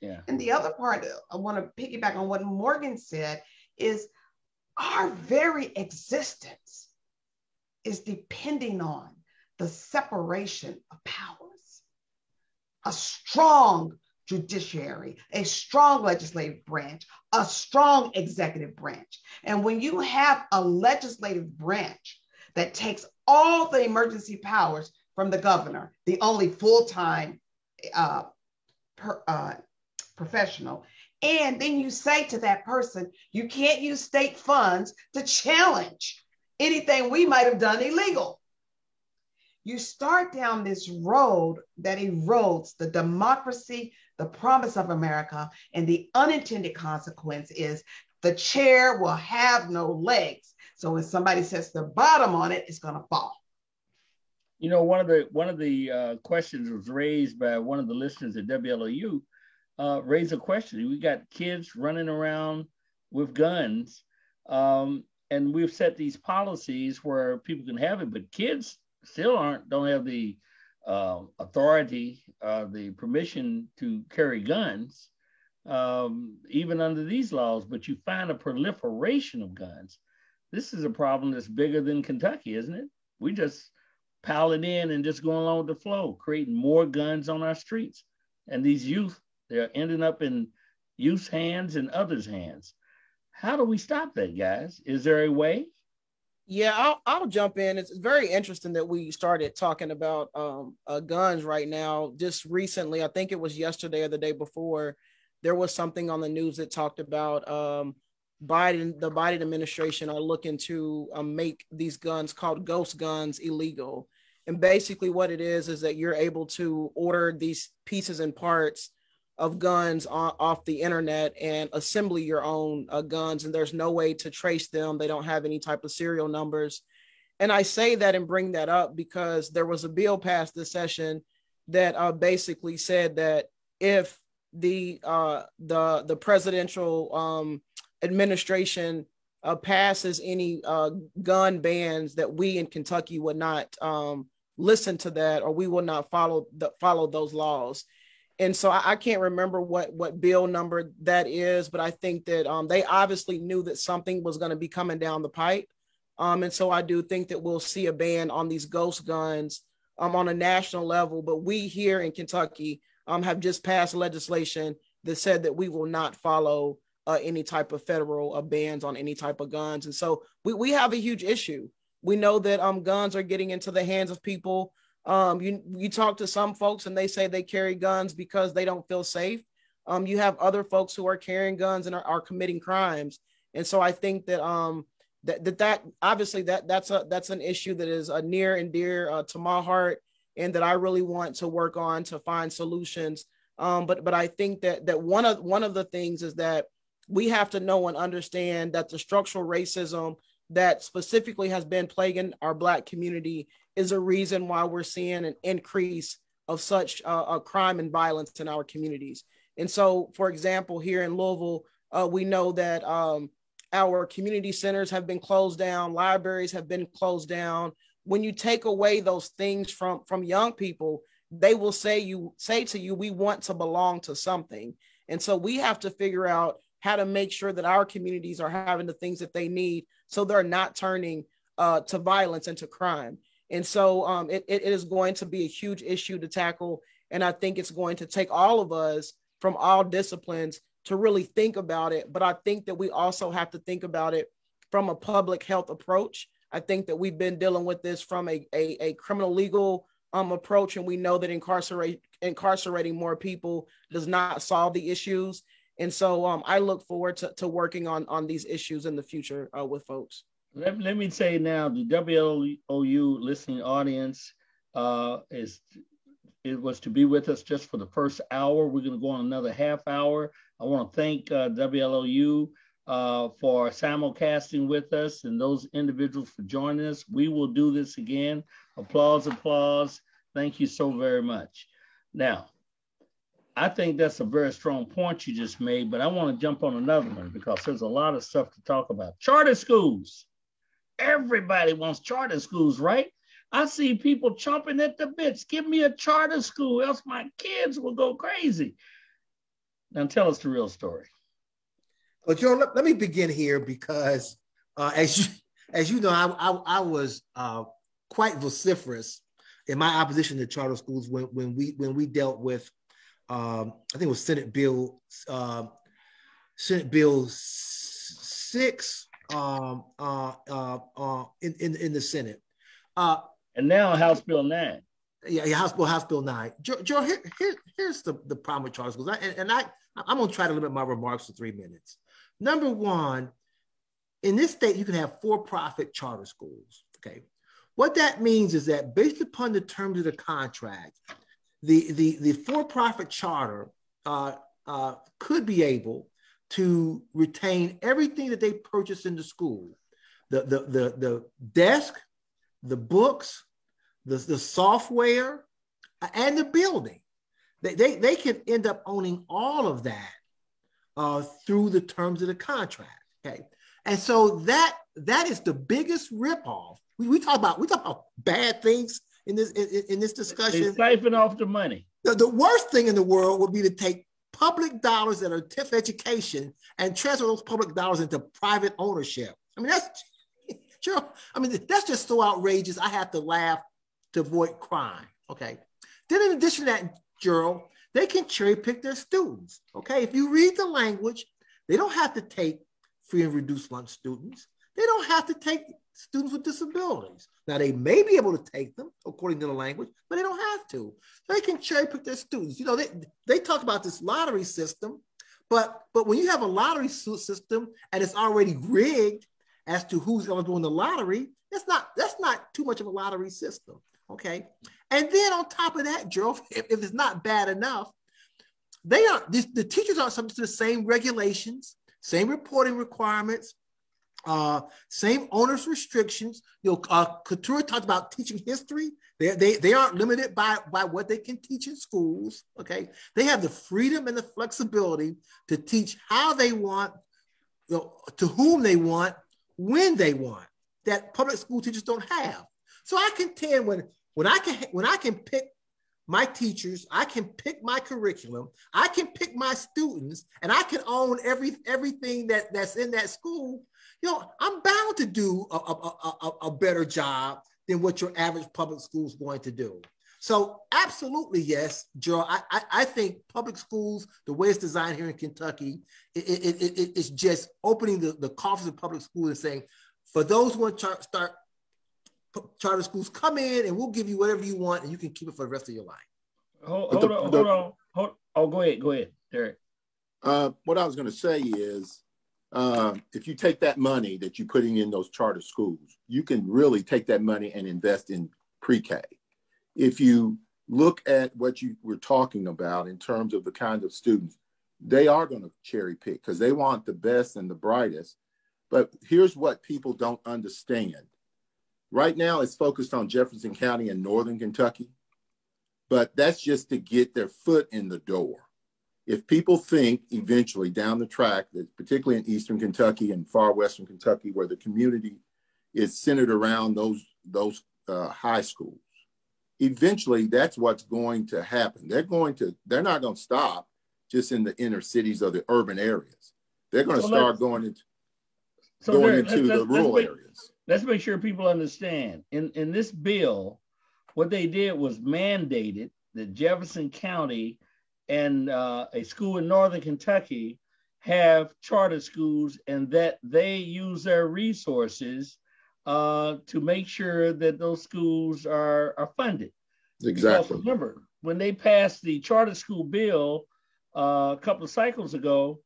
Yeah. And the other part I want to piggyback on what Morgan said is our very existence is depending on the separation of powers. A strong judiciary, a strong legislative branch, a strong executive branch. And when you have a legislative branch that takes all the emergency powers from the governor, the only full time uh, uh, professional, and then you say to that person, you can't use state funds to challenge anything we might have done illegal you start down this road that erodes the democracy, the promise of America, and the unintended consequence is the chair will have no legs. So when somebody sets the bottom on it, it's going to fall. You know, one of the one of the uh, questions was raised by one of the listeners at WLOU. Uh, raised a question. We got kids running around with guns, um, and we've set these policies where people can have it, but kids still aren't don't have the uh, authority, uh, the permission to carry guns, um, even under these laws. But you find a proliferation of guns. This is a problem that's bigger than Kentucky, isn't it? We just pile it in and just going along with the flow, creating more guns on our streets. And these youth, they're ending up in youth hands and others' hands. How do we stop that, guys? Is there a way? Yeah, I'll, I'll jump in. It's very interesting that we started talking about um, uh, guns right now. Just recently, I think it was yesterday or the day before, there was something on the news that talked about um, Biden, the Biden administration are looking to um, make these guns called ghost guns illegal. And basically, what it is is that you're able to order these pieces and parts of guns on, off the internet and assembly your own uh, guns and there's no way to trace them. They don't have any type of serial numbers. And i say that and bring that up because there was a bill passed this session that uh, basically said that if the uh, the the presidential um, administration uh, passes any uh, gun bans that we in Kentucky would not um, listen to that or we will not follow the, follow those laws and so I, I, can't remember what what bill number that is, but I think that um, they obviously knew that something was going to be coming down the pipe, um, and so I do think that we'll see a ban on these ghost guns um, on a national level. But we here in Kentucky um, have just passed legislation that said that we will not follow uh, any type of federal uh, bans on any type of guns, and so we we have a huge issue. We know that um, guns are getting into the hands of people um, you you talk to some folks and they say they carry guns because they don't feel safe. Um, you have other folks who are carrying guns and are, are committing crimes. And so I think that um that, that that obviously that that's a that's an issue that is near and dear uh, to my heart and that I really want to work on to find solutions. Um, but but I think that that one of one of the things is that we have to know and understand that the structural racism that specifically has been plaguing our black community is a reason why we're seeing an increase of such uh, crime and violence in our communities. And so, for example, here in Louisville, uh, we know that um, our community centers have been closed down, libraries have been closed down. When you take away those things from from young people, they will say you say to you, "We want to belong to something." And so we have to figure out how to make sure that our communities are having the things that they need, so they're not turning uh, to violence and to crime. And so um, it, it is going to be a huge issue to tackle. And I think it's going to take all of us from all disciplines to really think about it. But I think that we also have to think about it from a public health approach. I think that we've been dealing with this from a, a, a criminal legal um, approach, and we know that incarcerate, incarcerating more people does not solve the issues. And so um, I look forward to, to working on, on these issues in the future uh, with folks. Let, let me say now, the WLOU listening audience uh, is it was to be with us just for the first hour. We're going to go on another half hour. I want to thank uh, WLOU uh, for simulcasting with us and those individuals for joining us. We will do this again. Applause, applause. Thank you so very much. Now, I think that's a very strong point you just made, but I want to jump on another one because there's a lot of stuff to talk about. Charter schools. Everybody wants charter schools, right? I see people chomping at the bits. Give me a charter school, else my kids will go crazy. Now tell us the real story. Well, Joe, let, let me begin here because uh, as you as you know, I, I, I was uh, quite vociferous in my opposition to charter schools when, when we when we dealt with um, I think it was Senate Bill uh, Senate Bill six um, uh, uh, uh, in, in in the Senate. Uh, and now House Bill 9. Yeah, yeah House Bill, House Bill 9. Joe, Joe here, here, here's the, the problem with charter schools. I, and, and I, I'm going to try to limit my remarks to three minutes. Number one, in this state, you can have for profit charter schools. Okay. What that means is that based upon the terms of the contract, the, the, the for profit charter uh, uh, could be able to retain everything that they purchase in the school the, the, the, the desk, the books, the, the software, and the building. They, they, they can end up owning all of that uh, through the terms of the contract. Okay. And so that that is the biggest ripoff. We, we talk about we talk about bad things in this in, in this discussion. They siphon off the money. The, the worst thing in the world would be to take public dollars that are TIF education and transfer those public dollars into private ownership. I mean, that's sure. I mean, that's just so outrageous. I have to laugh to avoid crime. Okay. Then, in addition to that, Gerald, they can cherry pick their students. Okay. If you read the language, they don't have to take free and reduced lunch students. They don't have to take students with disabilities. Now, they may be able to take them according to the language, but they don't have to. They can cherry pick their students. You know, they, they talk about this lottery system, but, but when you have a lottery system and it's already rigged as to who's eligible in the lottery, that's not that's not too much of a lottery system. Okay. And then on top of that, Joe, if, if it's not bad enough, they are the, the teachers are subject to the same regulations, same reporting requirements, uh, same owners restrictions. You know, uh, Keturah talked about teaching history. They, they, they aren't limited by, by what they can teach in schools. Okay. They have the freedom and the flexibility to teach how they want, you know, to whom they want, when they want that public school teachers don't have. So I contend when when I can when I can pick my teachers, I can pick my curriculum, I can pick my students, and I can own every everything that that's in that school. You know, I'm bound to do a, a, a, a better job than what your average public school is going to do. So absolutely, yes, Joe. I, I, I, think public schools, the way it's designed here in Kentucky, it, it, it, it's just opening the, the coffers of public schools and saying, for those who want to start charter schools, come in and we'll give you whatever you want and you can keep it for the rest of your life. Hold, hold the, on, the, hold on. Hold, oh, go ahead. Go ahead, Derrick. Uh, what I was going to say is, uh, if you take that money that you're putting in those charter schools, you can really take that money and invest in pre-K. If you look at what you were talking about in terms of the kind of students, they are going to cherry pick because they want the best and the brightest. But here's what people don't understand. Right now, it's focused on Jefferson County and Northern Kentucky, but that's just to get their foot in the door. If people think eventually down the track that, particularly in Eastern Kentucky and far Western Kentucky, where the community is centered around those those uh, high schools, eventually that's what's going to happen. They're going to they're not going to stop just in the inner cities or the urban areas. They're going to so start going into so going into let's, the rural let's make, areas. Let's make sure people understand. In in this bill, what they did was mandated that Jefferson County and uh, a school in Northern Kentucky have charter schools and that they use their resources uh, to make sure that those schools are, are funded. Exactly. Because remember, when they passed the charter school bill uh, a couple of cycles ago,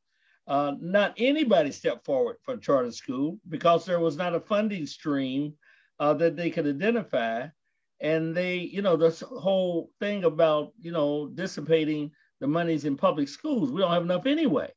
uh, not anybody stepped forward for charter school because there was not a funding stream uh, that they could identify. And they, you know, this whole thing about, you know, dissipating the money's in public schools, we don't have enough anyway.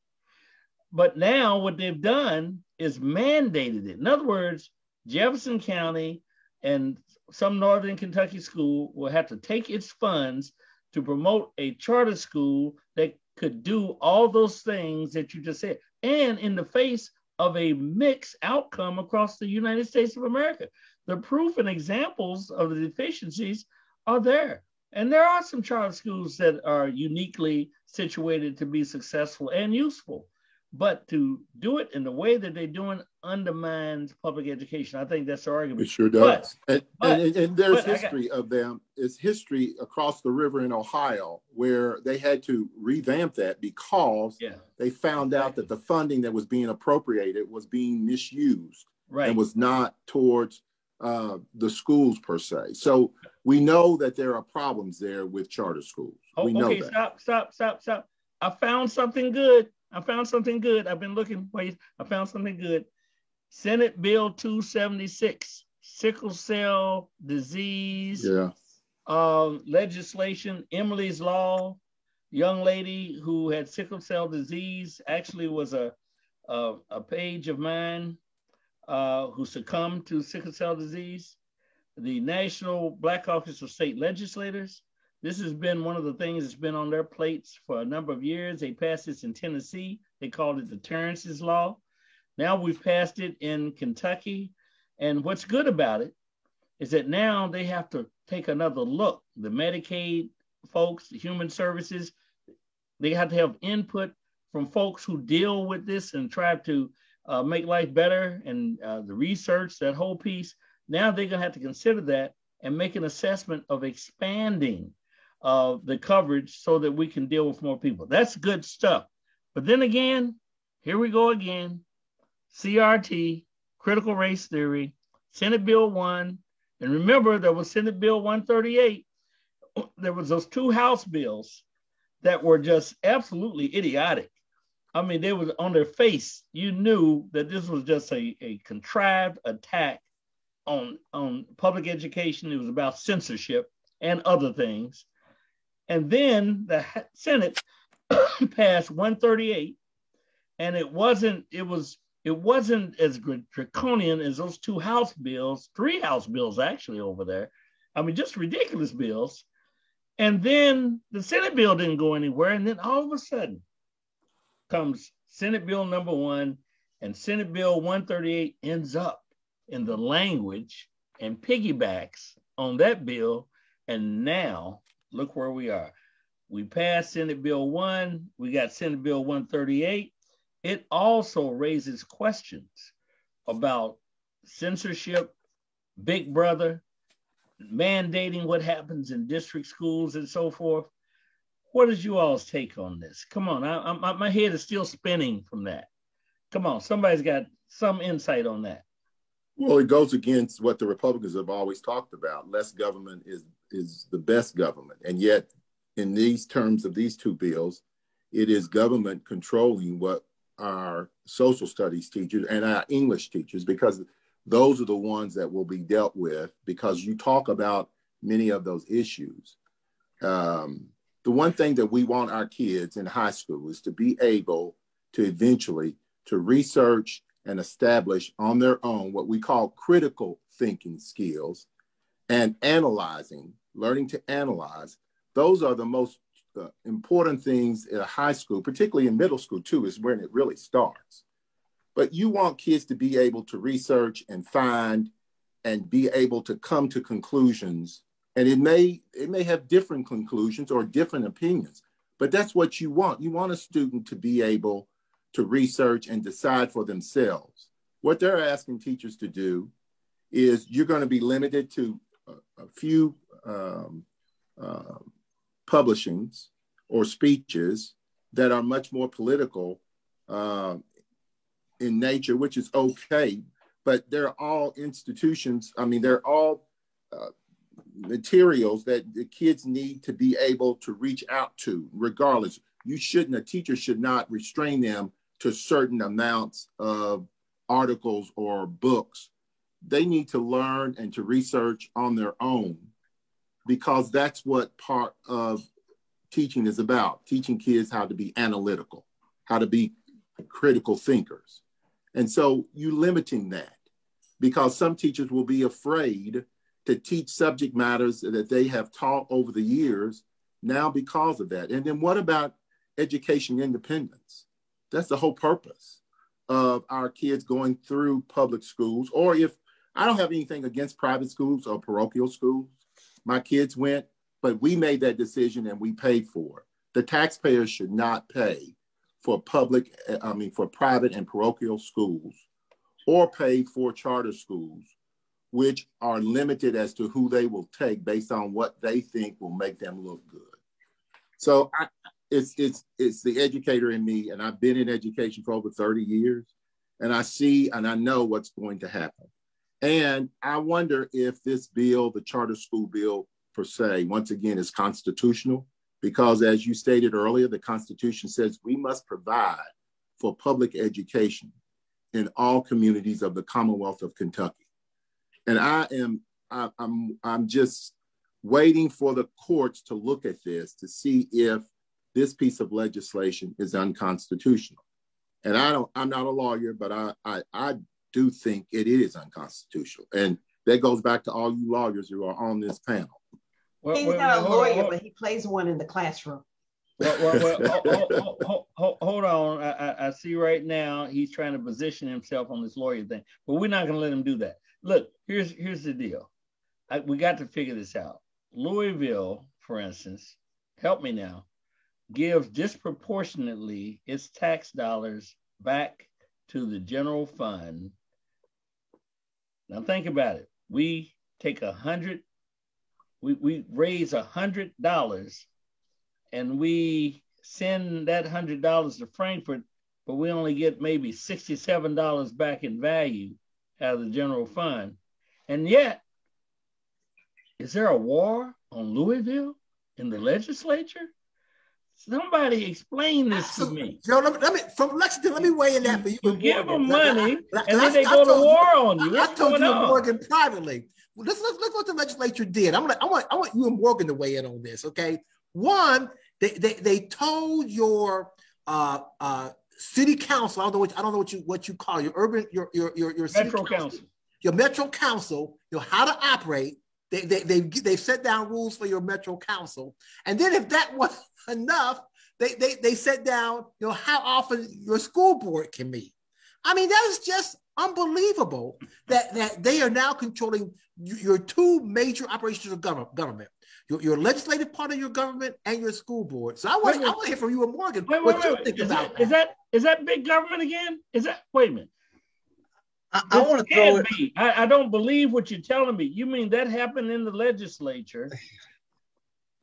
But now what they've done is mandated it. In other words, Jefferson County and some Northern Kentucky school will have to take its funds to promote a charter school that could do all those things that you just said, and in the face of a mixed outcome across the United States of America. The proof and examples of the deficiencies are there. And there are some charter schools that are uniquely situated to be successful and useful. But to do it in the way that they're doing undermines public education. I think that's the argument. It sure does. But, and, but, and, and, there's history got, of them. It's history across the river in Ohio where they had to revamp that because yeah. they found out that the funding that was being appropriated was being misused right. and was not towards uh, the schools per se. So we know that there are problems there with charter schools. Oh, we know okay, that. stop, stop, stop, stop. I found something good. I found something good. I've been looking. for you. I found something good. Senate Bill 276, sickle cell disease yeah. uh, legislation. Emily's Law, young lady who had sickle cell disease, actually was a, a, a page of mine uh, who succumbed to sickle cell disease. The National Black Caucus of State Legislators this has been one of the things that's been on their plates for a number of years. They passed this in Tennessee. They called it the Terrence's Law. Now we've passed it in Kentucky. And what's good about it is that now they have to take another look. The Medicaid folks, the human services, they have to have input from folks who deal with this and try to uh, make life better and uh, the research, that whole piece. Now they're going to have to consider that and make an assessment of expanding uh, the coverage so that we can deal with more people. That's good stuff. But then again, here we go again. CRT, critical race theory, Senate Bill 1. And remember, there was Senate Bill 138. There was those two House bills that were just absolutely idiotic. I mean, they were on their face. You knew that this was just a, a contrived attack on, on public education. It was about censorship and other things. And then the Senate passed 138, and it wasn't, it was, it wasn't as draconian as those two House bills, three House bills actually over there. I mean, just ridiculous bills. And then the Senate bill didn't go anywhere. And then all of a sudden comes Senate bill number one, and Senate bill 138 ends up in the language and piggybacks on that bill. And now look where we are. We passed Senate Bill 1, we got Senate Bill 138. It also raises questions about censorship, Big Brother, mandating what happens in district schools and so forth. What is you all's take on this? Come on, I, I, my head is still spinning from that. Come on, somebody's got some insight on that. Well, it goes against what the Republicans have always talked about. Less government is is the best government. And yet, in these terms of these two bills, it is government controlling what our social studies teachers and our English teachers, because those are the ones that will be dealt with, because you talk about many of those issues. Um, the one thing that we want our kids in high school is to be able to eventually to research and establish on their own what we call critical thinking skills and analyzing, learning to analyze, those are the most uh, important things in high school, particularly in middle school too, is when it really starts. But you want kids to be able to research and find and be able to come to conclusions. And it may it may have different conclusions or different opinions, but that's what you want. You want a student to be able to research and decide for themselves. What they're asking teachers to do is you're going to be limited to a few um, uh, publishings or speeches that are much more political uh, in nature, which is okay. But they're all institutions. I mean, they're all uh, materials that the kids need to be able to reach out to, regardless. You shouldn't, a teacher should not restrain them to certain amounts of articles or books. They need to learn and to research on their own because that's what part of teaching is about teaching kids how to be analytical, how to be critical thinkers. And so you limiting that because some teachers will be afraid to teach subject matters that they have taught over the years now because of that. And then what about education independence? That's the whole purpose of our kids going through public schools. Or if I don't have anything against private schools or parochial schools, my kids went, but we made that decision and we paid for it. The taxpayers should not pay for public, I mean, for private and parochial schools or pay for charter schools, which are limited as to who they will take based on what they think will make them look good. So I, it's it's it's the educator in me, and I've been in education for over 30 years, and I see and I know what's going to happen. And I wonder if this bill, the charter school bill per se, once again is constitutional, because as you stated earlier, the Constitution says we must provide for public education in all communities of the Commonwealth of Kentucky. And I am, I, I'm, I'm just waiting for the courts to look at this to see if this piece of legislation is unconstitutional. And I don't, I'm not a lawyer, but I, I, I do think it is unconstitutional. And that goes back to all you lawyers who are on this panel. Well, He's well, not a lawyer, but he plays one in the classroom. Well, well, well hold, hold, hold, hold, on. I, I, see right now he's trying to position himself on this lawyer thing, but we're not going to let him do that. Look, here's here's the deal. I, we got to figure this out. Louisville, for instance, help me now, gives disproportionately its tax dollars back to the general fund. Now think about it. We take a hundred, we, we raise a hundred dollars and we send that hundred dollars to Frankfort, but we only get maybe sixty-seven dollars back in value out of the general fund. And yet, is there a war on Louisville in the legislature? Somebody explain this to me. Joe, let me, let me from Lexington, let me weigh in that for you. You give them money, I, I, and then they I, go to war you, on you. What's I told you on? Morgan privately. Well, let's, let's look what the legislature did. I'm gonna, I want, I want you and Morgan to weigh in on this. Okay, one, they they, they told your uh, uh, city council. I don't know what I don't know what you what you call your urban your your your, your metro council, council, your metro council. You know how to operate. They they they they've set down rules for your metro council, and then if that wasn't enough, they they they set down you know how often your school board can meet. I mean that is just unbelievable that that they are now controlling your two major operations of government your, your legislative part of your government and your school board. So I want, I want to hear from you and Morgan wait, what wait, you wait, think is about that, Is that is that big government again? Is that wait a minute? I, I want to throw it. Be. I, I don't believe what you're telling me. You mean that happened in the legislature?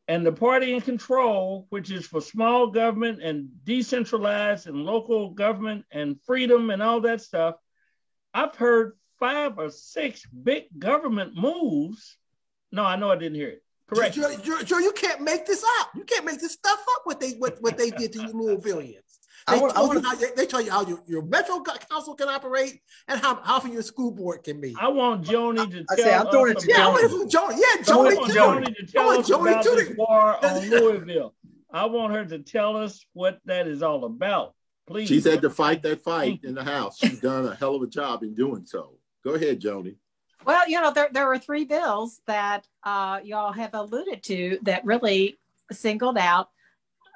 and the party in control, which is for small government and decentralized and local government and freedom and all that stuff, I've heard five or six big government moves. No, I know I didn't hear it. Correct. Joe, Joe, Joe, you can't make this up. You can't make this stuff up. What they what, what they did to you Louisvillians. They, I want, told I want, you how, they tell you how your, your metro council can operate and how, how often your school board can be. I want Joni to I, tell I say, I'm throwing it to yeah, I want Joni. Yeah, Joni, I want Joni to tell us Joni about this war on Louisville. I want her to tell us what that is all about. Please. She's had to fight that fight in the House. She's done a hell of a job in doing so. Go ahead, Joni. Well, you know, there, there were three bills that uh, y'all have alluded to that really singled out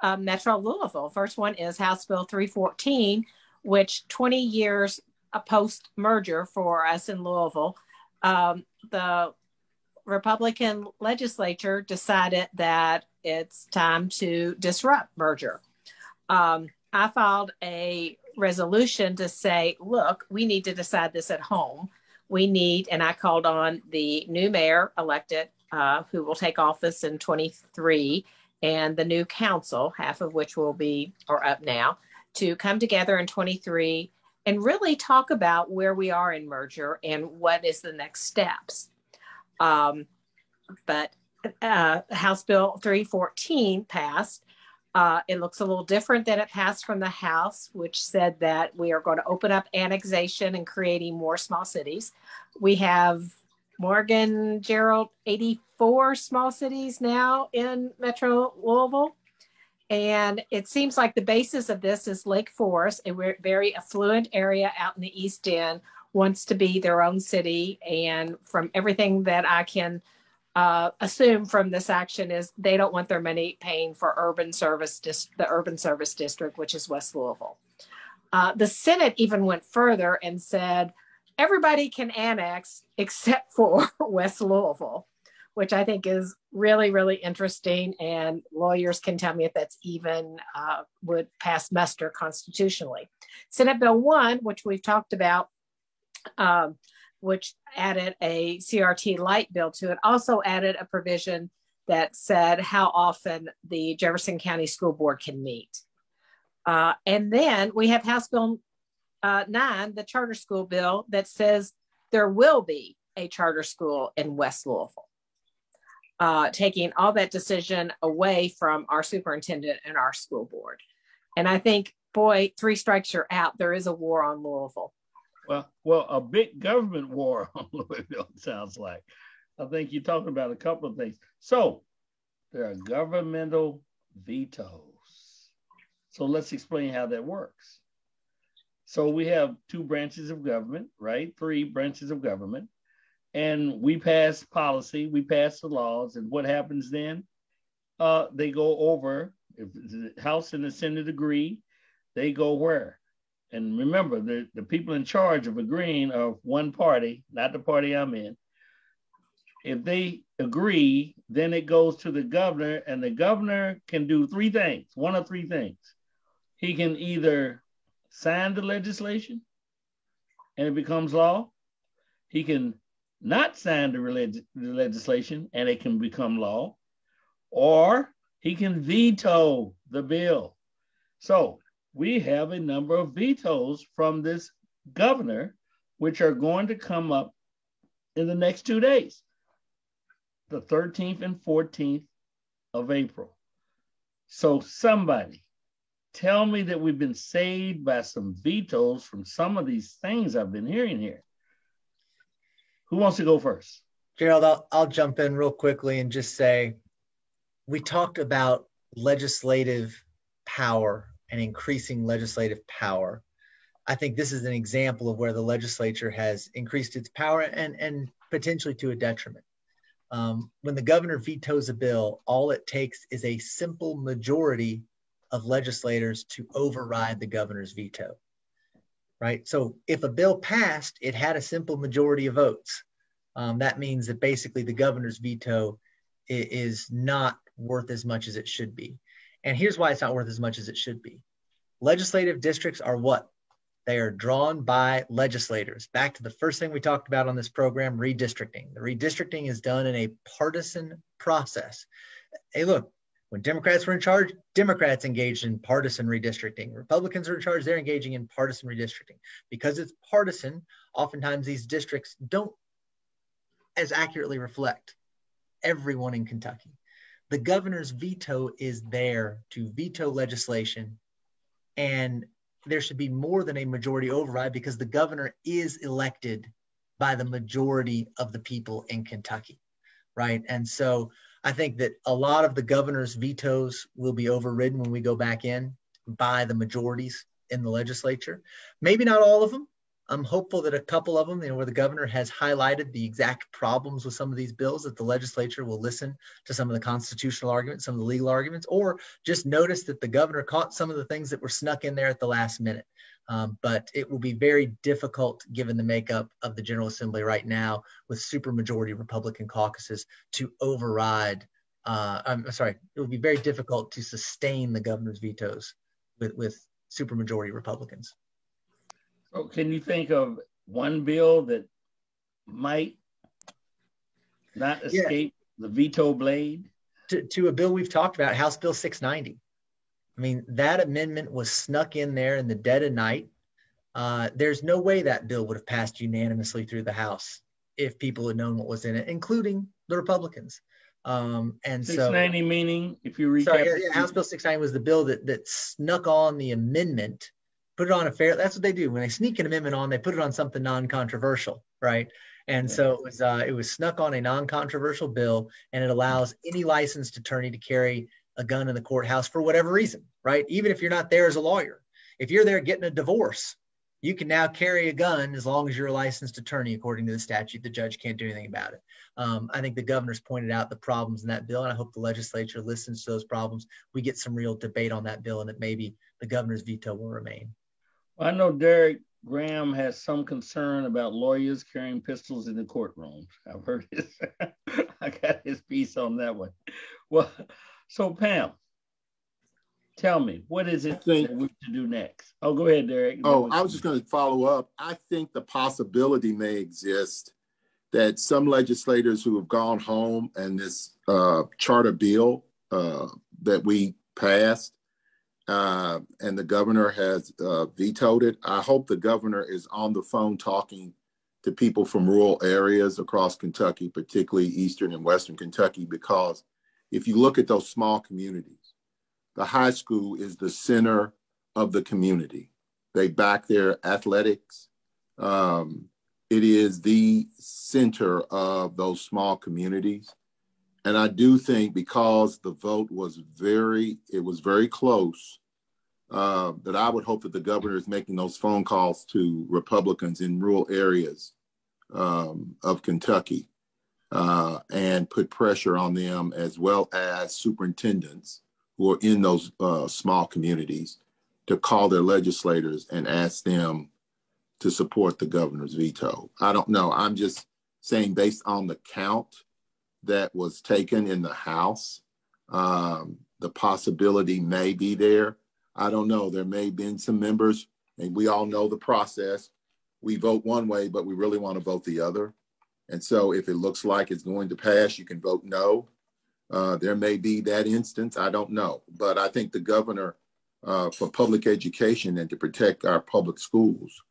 uh, Metro Louisville. First one is House Bill 314, which 20 years post merger for us in Louisville, um, the Republican legislature decided that it's time to disrupt merger. Um, I filed a resolution to say, look, we need to decide this at home we need, and I called on the new mayor elected, uh, who will take office in 23, and the new council, half of which will be or up now, to come together in 23 and really talk about where we are in merger and what is the next steps. Um, but uh, House Bill 314 passed. Uh, it looks a little different than it passed from the House, which said that we are going to open up annexation and creating more small cities. We have Morgan Gerald 84 small cities now in Metro Louisville. And it seems like the basis of this is Lake Forest, a very affluent area out in the East End, wants to be their own city. And from everything that I can uh, assume from this action is they don't want their money paying for urban service, dis- the urban service district, which is West Louisville. Uh, the Senate even went further and said everybody can annex except for West Louisville which I think is really, really interesting. And lawyers can tell me if that's even uh, would pass muster constitutionally. Senate Bill 1, which we've talked about, um, which added a CRT light bill to it, also added a provision that said how often the Jefferson County School Board can meet. Uh, and then we have House Bill uh, 9, the charter school bill, that says there will be a charter school in West Louisville uh, taking all that decision away from our superintendent and our school board. And I think, boy, three strikes you're out. There is a war on Louisville. Well, well, a big government war on Louisville sounds like. I think you're talking about a couple of things. So there are governmental vetoes. So let's explain how that works. So we have two branches of government, right? Three branches of government and we pass policy, we pass the laws, and what happens then? Uh, they go over. If the House and the Senate agree, they go where? And remember, the, the people in charge of agreeing are one party, not the party I'm in. If they agree, then it goes to the governor, and the governor can do three things one of three things. He can either sign the legislation and it becomes law, he can not sign the, relig- the legislation and it can become law, or he can veto the bill. So we have a number of vetoes from this governor, which are going to come up in the next two days, the 13th and 14th of April. So somebody tell me that we've been saved by some vetoes from some of these things I've been hearing here. Who wants to go first? Gerald, I'll, I'll jump in real quickly and just say we talked about legislative power and increasing legislative power. I think this is an example of where the legislature has increased its power and, and potentially to a detriment. Um, when the governor vetoes a bill, all it takes is a simple majority of legislators to override the governor's veto right? So if a bill passed, it had a simple majority of votes. Um, that means that basically the governor's veto is not worth as much as it should be. And here's why it's not worth as much as it should be. Legislative districts are what? They are drawn by legislators. Back to the first thing we talked about on this program redistricting. The redistricting is done in a partisan process. Hey, look, when Democrats were in charge, Democrats engaged in partisan redistricting. Republicans are in charge, they're engaging in partisan redistricting. Because it's partisan, oftentimes these districts don't as accurately reflect everyone in Kentucky. The governor's veto is there to veto legislation, and there should be more than a majority override because the governor is elected by the majority of the people in Kentucky, right? And so I think that a lot of the governor's vetoes will be overridden when we go back in by the majorities in the legislature. Maybe not all of them. I'm hopeful that a couple of them, you know, where the governor has highlighted the exact problems with some of these bills, that the legislature will listen to some of the constitutional arguments, some of the legal arguments, or just notice that the governor caught some of the things that were snuck in there at the last minute. Um, but it will be very difficult given the makeup of the General Assembly right now with supermajority Republican caucuses to override. Uh, I'm sorry, it will be very difficult to sustain the governor's vetoes with, with supermajority Republicans. So, can you think of one bill that might not escape yeah. the veto blade? To, to a bill we've talked about, House Bill 690. I mean, that amendment was snuck in there in the dead of night. Uh, there's no way that bill would have passed unanimously through the House if people had known what was in it, including the Republicans. Um, and 690 so, meaning, if you read sorry, yeah, House Bill 690 was the bill that that snuck on the amendment, put it on a fair. That's what they do when they sneak an amendment on. They put it on something non-controversial, right? And so it was uh, it was snuck on a non-controversial bill, and it allows any licensed attorney to carry a gun in the courthouse for whatever reason, right? Even if you're not there as a lawyer, if you're there getting a divorce, you can now carry a gun as long as you're a licensed attorney, according to the statute. The judge can't do anything about it. Um, I think the governor's pointed out the problems in that bill, and I hope the legislature listens to those problems. We get some real debate on that bill, and that maybe the governor's veto will remain. Well, I know Derrick Graham has some concern about lawyers carrying pistols in the courtroom. I've heard his, I got his piece on that one. Well, so Pam, tell me, what is it think, that we should do next? Oh, go ahead, Derrick. Oh, I was just going to follow up. I think the possibility may exist that some legislators who have gone home and this uh, charter bill uh, that we passed uh, and the governor has uh, vetoed it. I hope the governor is on the phone talking to people from rural areas across Kentucky, particularly eastern and western Kentucky, because if you look at those small communities, the high school is the center of the community. They back their athletics. Um, it is the center of those small communities. And I do think because the vote was very, it was very close, uh, that I would hope that the governor is making those phone calls to Republicans in rural areas um, of Kentucky uh, and put pressure on them as well as superintendents who are in those uh, small communities to call their legislators and ask them to support the governor's veto. I don't know. I'm just saying, based on the count that was taken in the House, um, the possibility may be there. I don't know. There may have been some members, and we all know the process. We vote one way, but we really want to vote the other. And so if it looks like it's going to pass, you can vote no. Uh, there may be that instance. I don't know. But I think the governor, uh, for public education and to protect our public schools,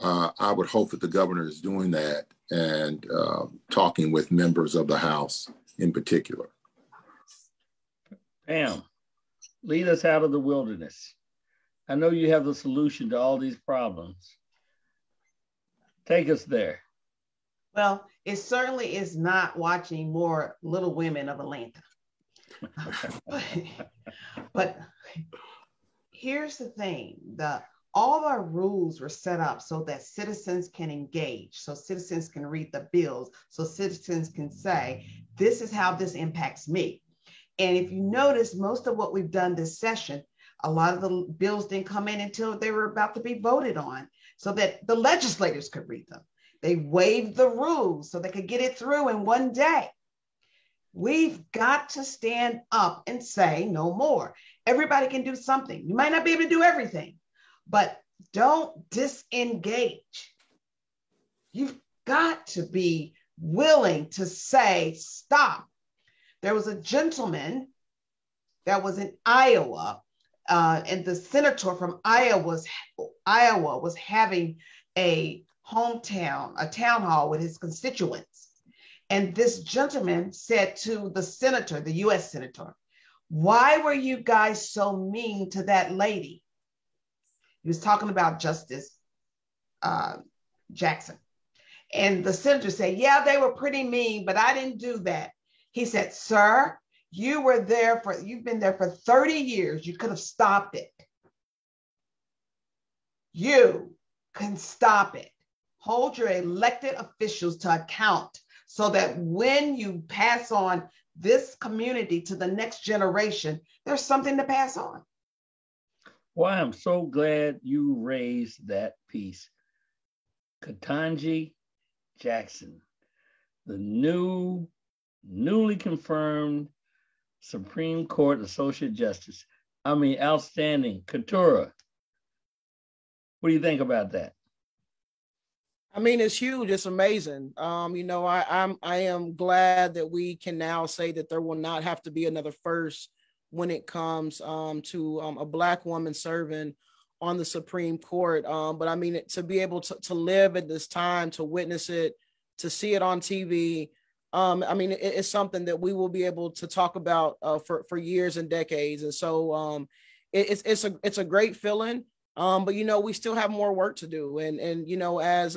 uh, I would hope that the governor is doing that and uh, talking with members of the House in particular. Pam, lead us out of the wilderness. I know you have the solution to all these problems. Take us there. Well, it certainly is not watching more Little Women of Atlanta. but, but here's the thing the all our rules were set up so that citizens can engage, so citizens can read the bills, so citizens can say, this is how this impacts me. And if you notice, most of what we've done this session, a lot of the bills didn't come in until they were about to be voted on so that the legislators could read them. They waived the rules so they could get it through in one day. We've got to stand up and say no more. Everybody can do something. You might not be able to do everything, but don't disengage. You've got to be willing to say, stop. There was a gentleman that was in Iowa, uh, and the senator from Iowa was, Iowa was having a hometown, a town hall with his constituents. And this gentleman said to the senator, the US senator, why were you guys so mean to that lady? He was talking about Justice uh, Jackson. And the senator said, Yeah, they were pretty mean, but I didn't do that. He said, Sir, you were there for, you've been there for 30 years. You could have stopped it. You can stop it hold your elected officials to account so that when you pass on this community to the next generation, there's something to pass on. Well, I'm so glad you raised that piece. Ketanji Jackson, the new, newly confirmed Supreme Court Associate Justice. I mean, outstanding. Keturah, what do you think about that? I mean, it's huge. It's amazing. Um, you know, I, I'm I am glad that we can now say that there will not have to be another first when it comes um, to um, a black woman serving on the Supreme Court. Um, but I mean, to be able to, to live at this time, to witness it, to see it on TV, um, I mean, it, it's something that we will be able to talk about uh, for for years and decades. And so, um, it, it's it's a it's a great feeling. Um, but you know, we still have more work to do. And and you know, as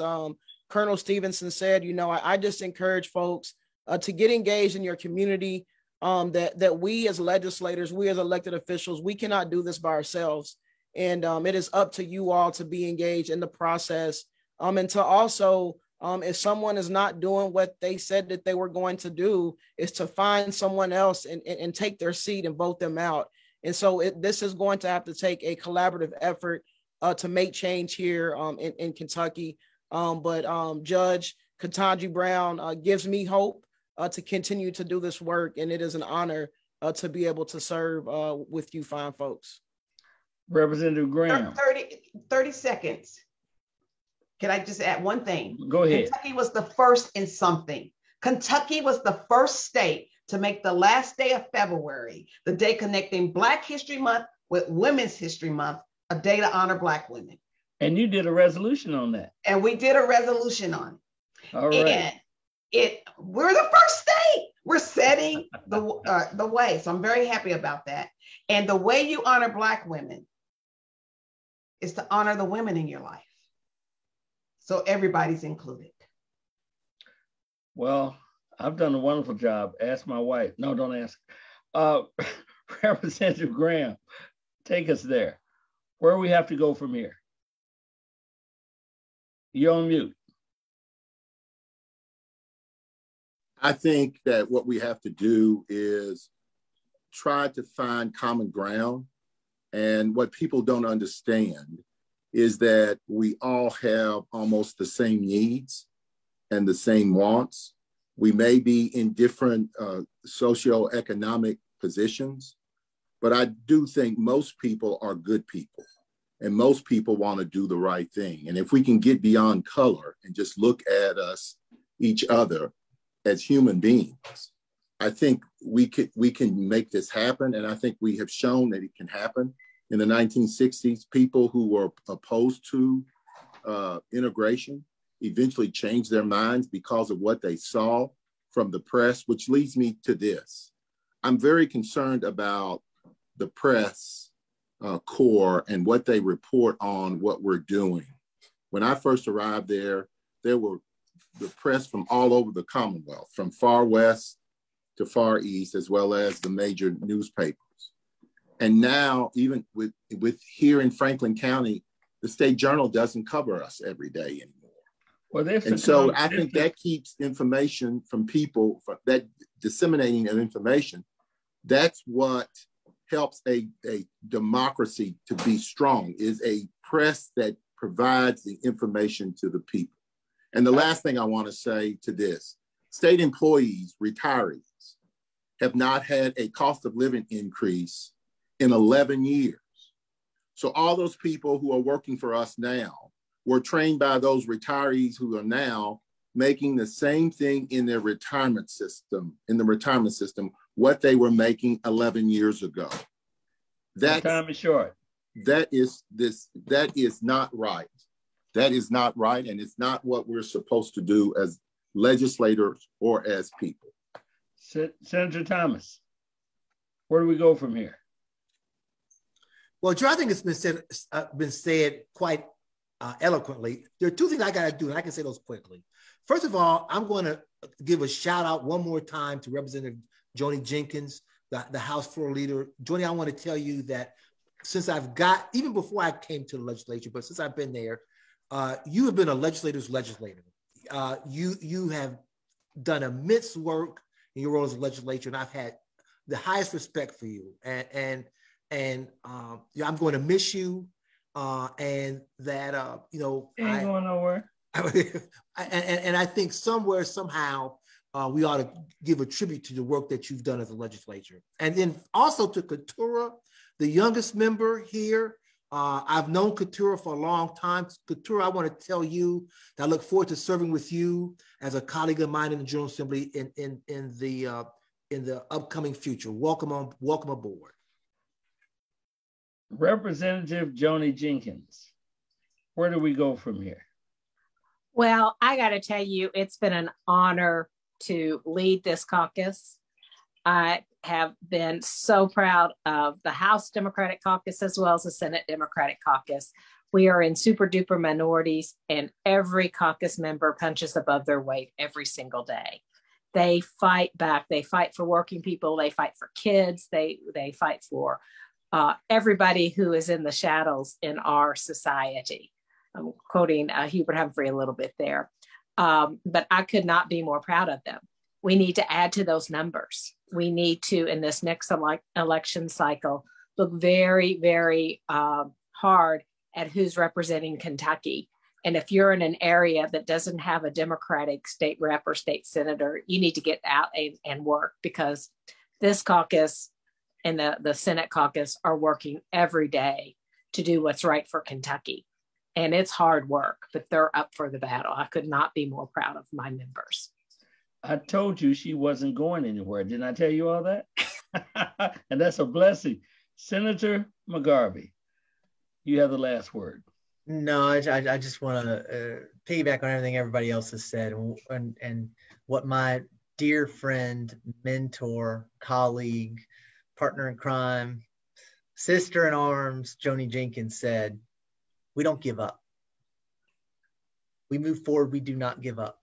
Colonel Stevenson said, you know, I, I just encourage folks uh, to get engaged in your community. Um, that that we as legislators, we as elected officials, we cannot do this by ourselves, and um, it is up to you all to be engaged in the process, um, and to also um, if someone is not doing what they said that they were going to do, is to find someone else and, and, and take their seat and vote them out. And so it, this is going to have to take a collaborative effort uh, to make change here um, in, in Kentucky. Um, but um, Judge Ketanji Brown uh, gives me hope uh, to continue to do this work. And it is an honor uh, to be able to serve uh, with you fine folks. Representative Graham. 30, 30 seconds. Can I just add one thing? Go ahead. Kentucky was the first in something. Kentucky was the first state to make the last day of February, the day connecting Black History Month with Women's History Month, a day to honor Black women. And you did a resolution on that. And we did a resolution on it. All right. And it we're the first state. We're setting the uh, the way. So I'm very happy about that. And the way you honor Black women is to honor the women in your life. So everybody's included. Well, I've done a wonderful job. Ask my wife. No, don't ask. Uh, Representative Graham, take us there. Where we have to go from here? You're on mute. I think that what we have to do is try to find common ground. And what people don't understand is that we all have almost the same needs and the same wants. We may be in different uh, socioeconomic positions, but I do think most people are good people and most people want to do the right thing. And if we can get beyond color and just look at us, each other as human beings, I think we can, we can make this happen. And I think we have shown that it can happen in the 1960s, people who were opposed to uh, integration eventually changed their minds because of what they saw from the press, which leads me to this. I'm very concerned about the press uh, corps and what they report on what we're doing. When I first arrived there, there were the press from all over the Commonwealth, from far west to far east, as well as the major newspapers. And now, even with, with here in Franklin County, the state journal doesn't cover us every day anymore. Well, and so I think that keeps information from people from that disseminating of information. That's what helps a, a democracy to be strong is a press that provides the information to the people. And the last thing I want to say to this, state employees, retirees have not had a cost of living increase in 11 years. So all those people who are working for us now were trained by those retirees who are now making the same thing in their retirement system, in the retirement system, what they were making 11 years ago. That time is short. That is this, that is not right. That is not right. And it's not what we're supposed to do as legislators or as people. Senator Thomas, where do we go from here? Well, Joe, I think it's been said uh, been said quite uh, eloquently. There are two things I got to do, and I can say those quickly. First of all, I'm going to give a shout out one more time to Representative Joni Jenkins, the, the House floor leader. Joni, I want to tell you that since I've got, even before I came to the legislature, but since I've been there, uh, you have been a legislator's legislator. Uh, you you have done immense work in your role as a legislator, and I've had the highest respect for you. And, and and um, yeah, I'm going to miss you. Uh, and that uh, you know, ain't I, going nowhere. and, and, I think somewhere somehow uh, we ought to give a tribute to the work that you've done as a legislature, and then also to Keturah, the youngest member here. Uh, I've known Keturah for a long time. Keturah, I want to tell you that I look forward to serving with you as a colleague of mine in the General Assembly in in in the uh, in the upcoming future. Welcome on, welcome aboard. Representative Joni Jenkins, where do we go from here? Well, I got to tell you, it's been an honor to lead this caucus. I have been so proud of the House Democratic Caucus as well as the Senate Democratic Caucus. We are in super duper minorities, and every caucus member punches above their weight every single day. They fight back. They fight for working people. They fight for kids. They they fight for uh, everybody who is in the shadows in our society. I'm quoting uh, Hubert Humphrey a little bit there, um, but I could not be more proud of them. We need to add to those numbers. We need to, in this next ele- election cycle, look very, very uh, hard at who's representing Kentucky. And if you're in an area that doesn't have a Democratic state rep or state senator, you need to get out and, and work because this caucus and the, the Senate caucus are working every day to do what's right for Kentucky. And it's hard work, but they're up for the battle. I could not be more proud of my members. I told you she wasn't going anywhere. Didn't I tell you all that? and that's a blessing. Senator McGarvey, you have the last word. No, I, I just want to uh, piggyback on everything everybody else has said and, and, and what my dear friend, mentor, colleague, partner in crime, sister in arms, Joni Jenkins said, We don't give up. We move forward, we do not give up.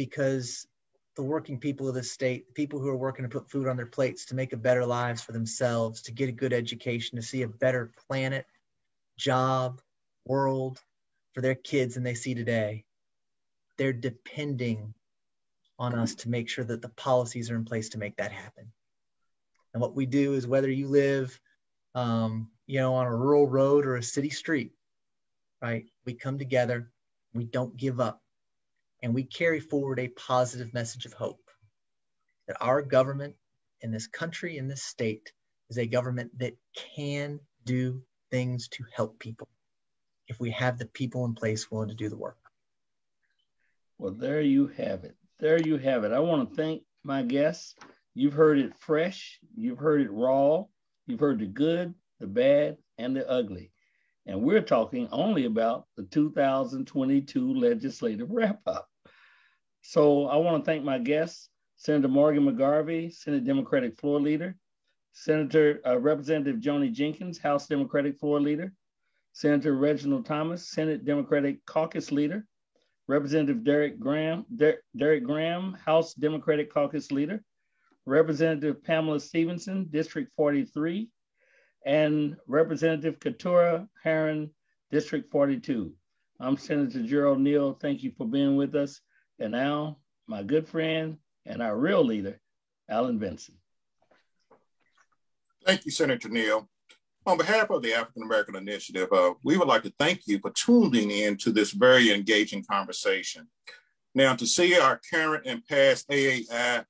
Because the working people of the state, people who are working to put food on their plates, to make a better lives for themselves, to get a good education, to see a better planet, job, world for their kids than they see today, they're depending on us to make sure that the policies are in place to make that happen. And what we do is whether you live, um, you know, on a rural road or a city street, right? We come together, we don't give up, and we carry forward a positive message of hope that our government in this country, in this state, is a government that can do things to help people if we have the people in place willing to do the work. Well, there you have it. There you have it. I want to thank my guests. You've heard it fresh, you've heard it raw, you've heard the good, the bad, and the ugly. And we're talking only about the 2022 legislative wrap up. So I want to thank my guests, Senator Morgan McGarvey, Senate Democratic Floor Leader, Senator uh, Representative Joni Jenkins, House Democratic Floor Leader, Senator Reginald Thomas, Senate Democratic Caucus Leader, Representative Derrick Graham, Der- Derrick Graham, House Democratic Caucus Leader, Representative Pamela Stevenson, District 43, and Representative Keturah Herron, District 42. I'm Senator Gerald Neal. Thank you for being with us. And now, my good friend and our real leader, Alan Benson. Thank you, Senator Neal. On behalf of the African American Initiative, uh, we would like to thank you for tuning in to this very engaging conversation. Now, to see our current and past AAI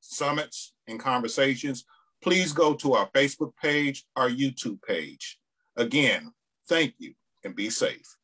summits and conversations, please go to our Facebook page, our YouTube page. Again, thank you and be safe.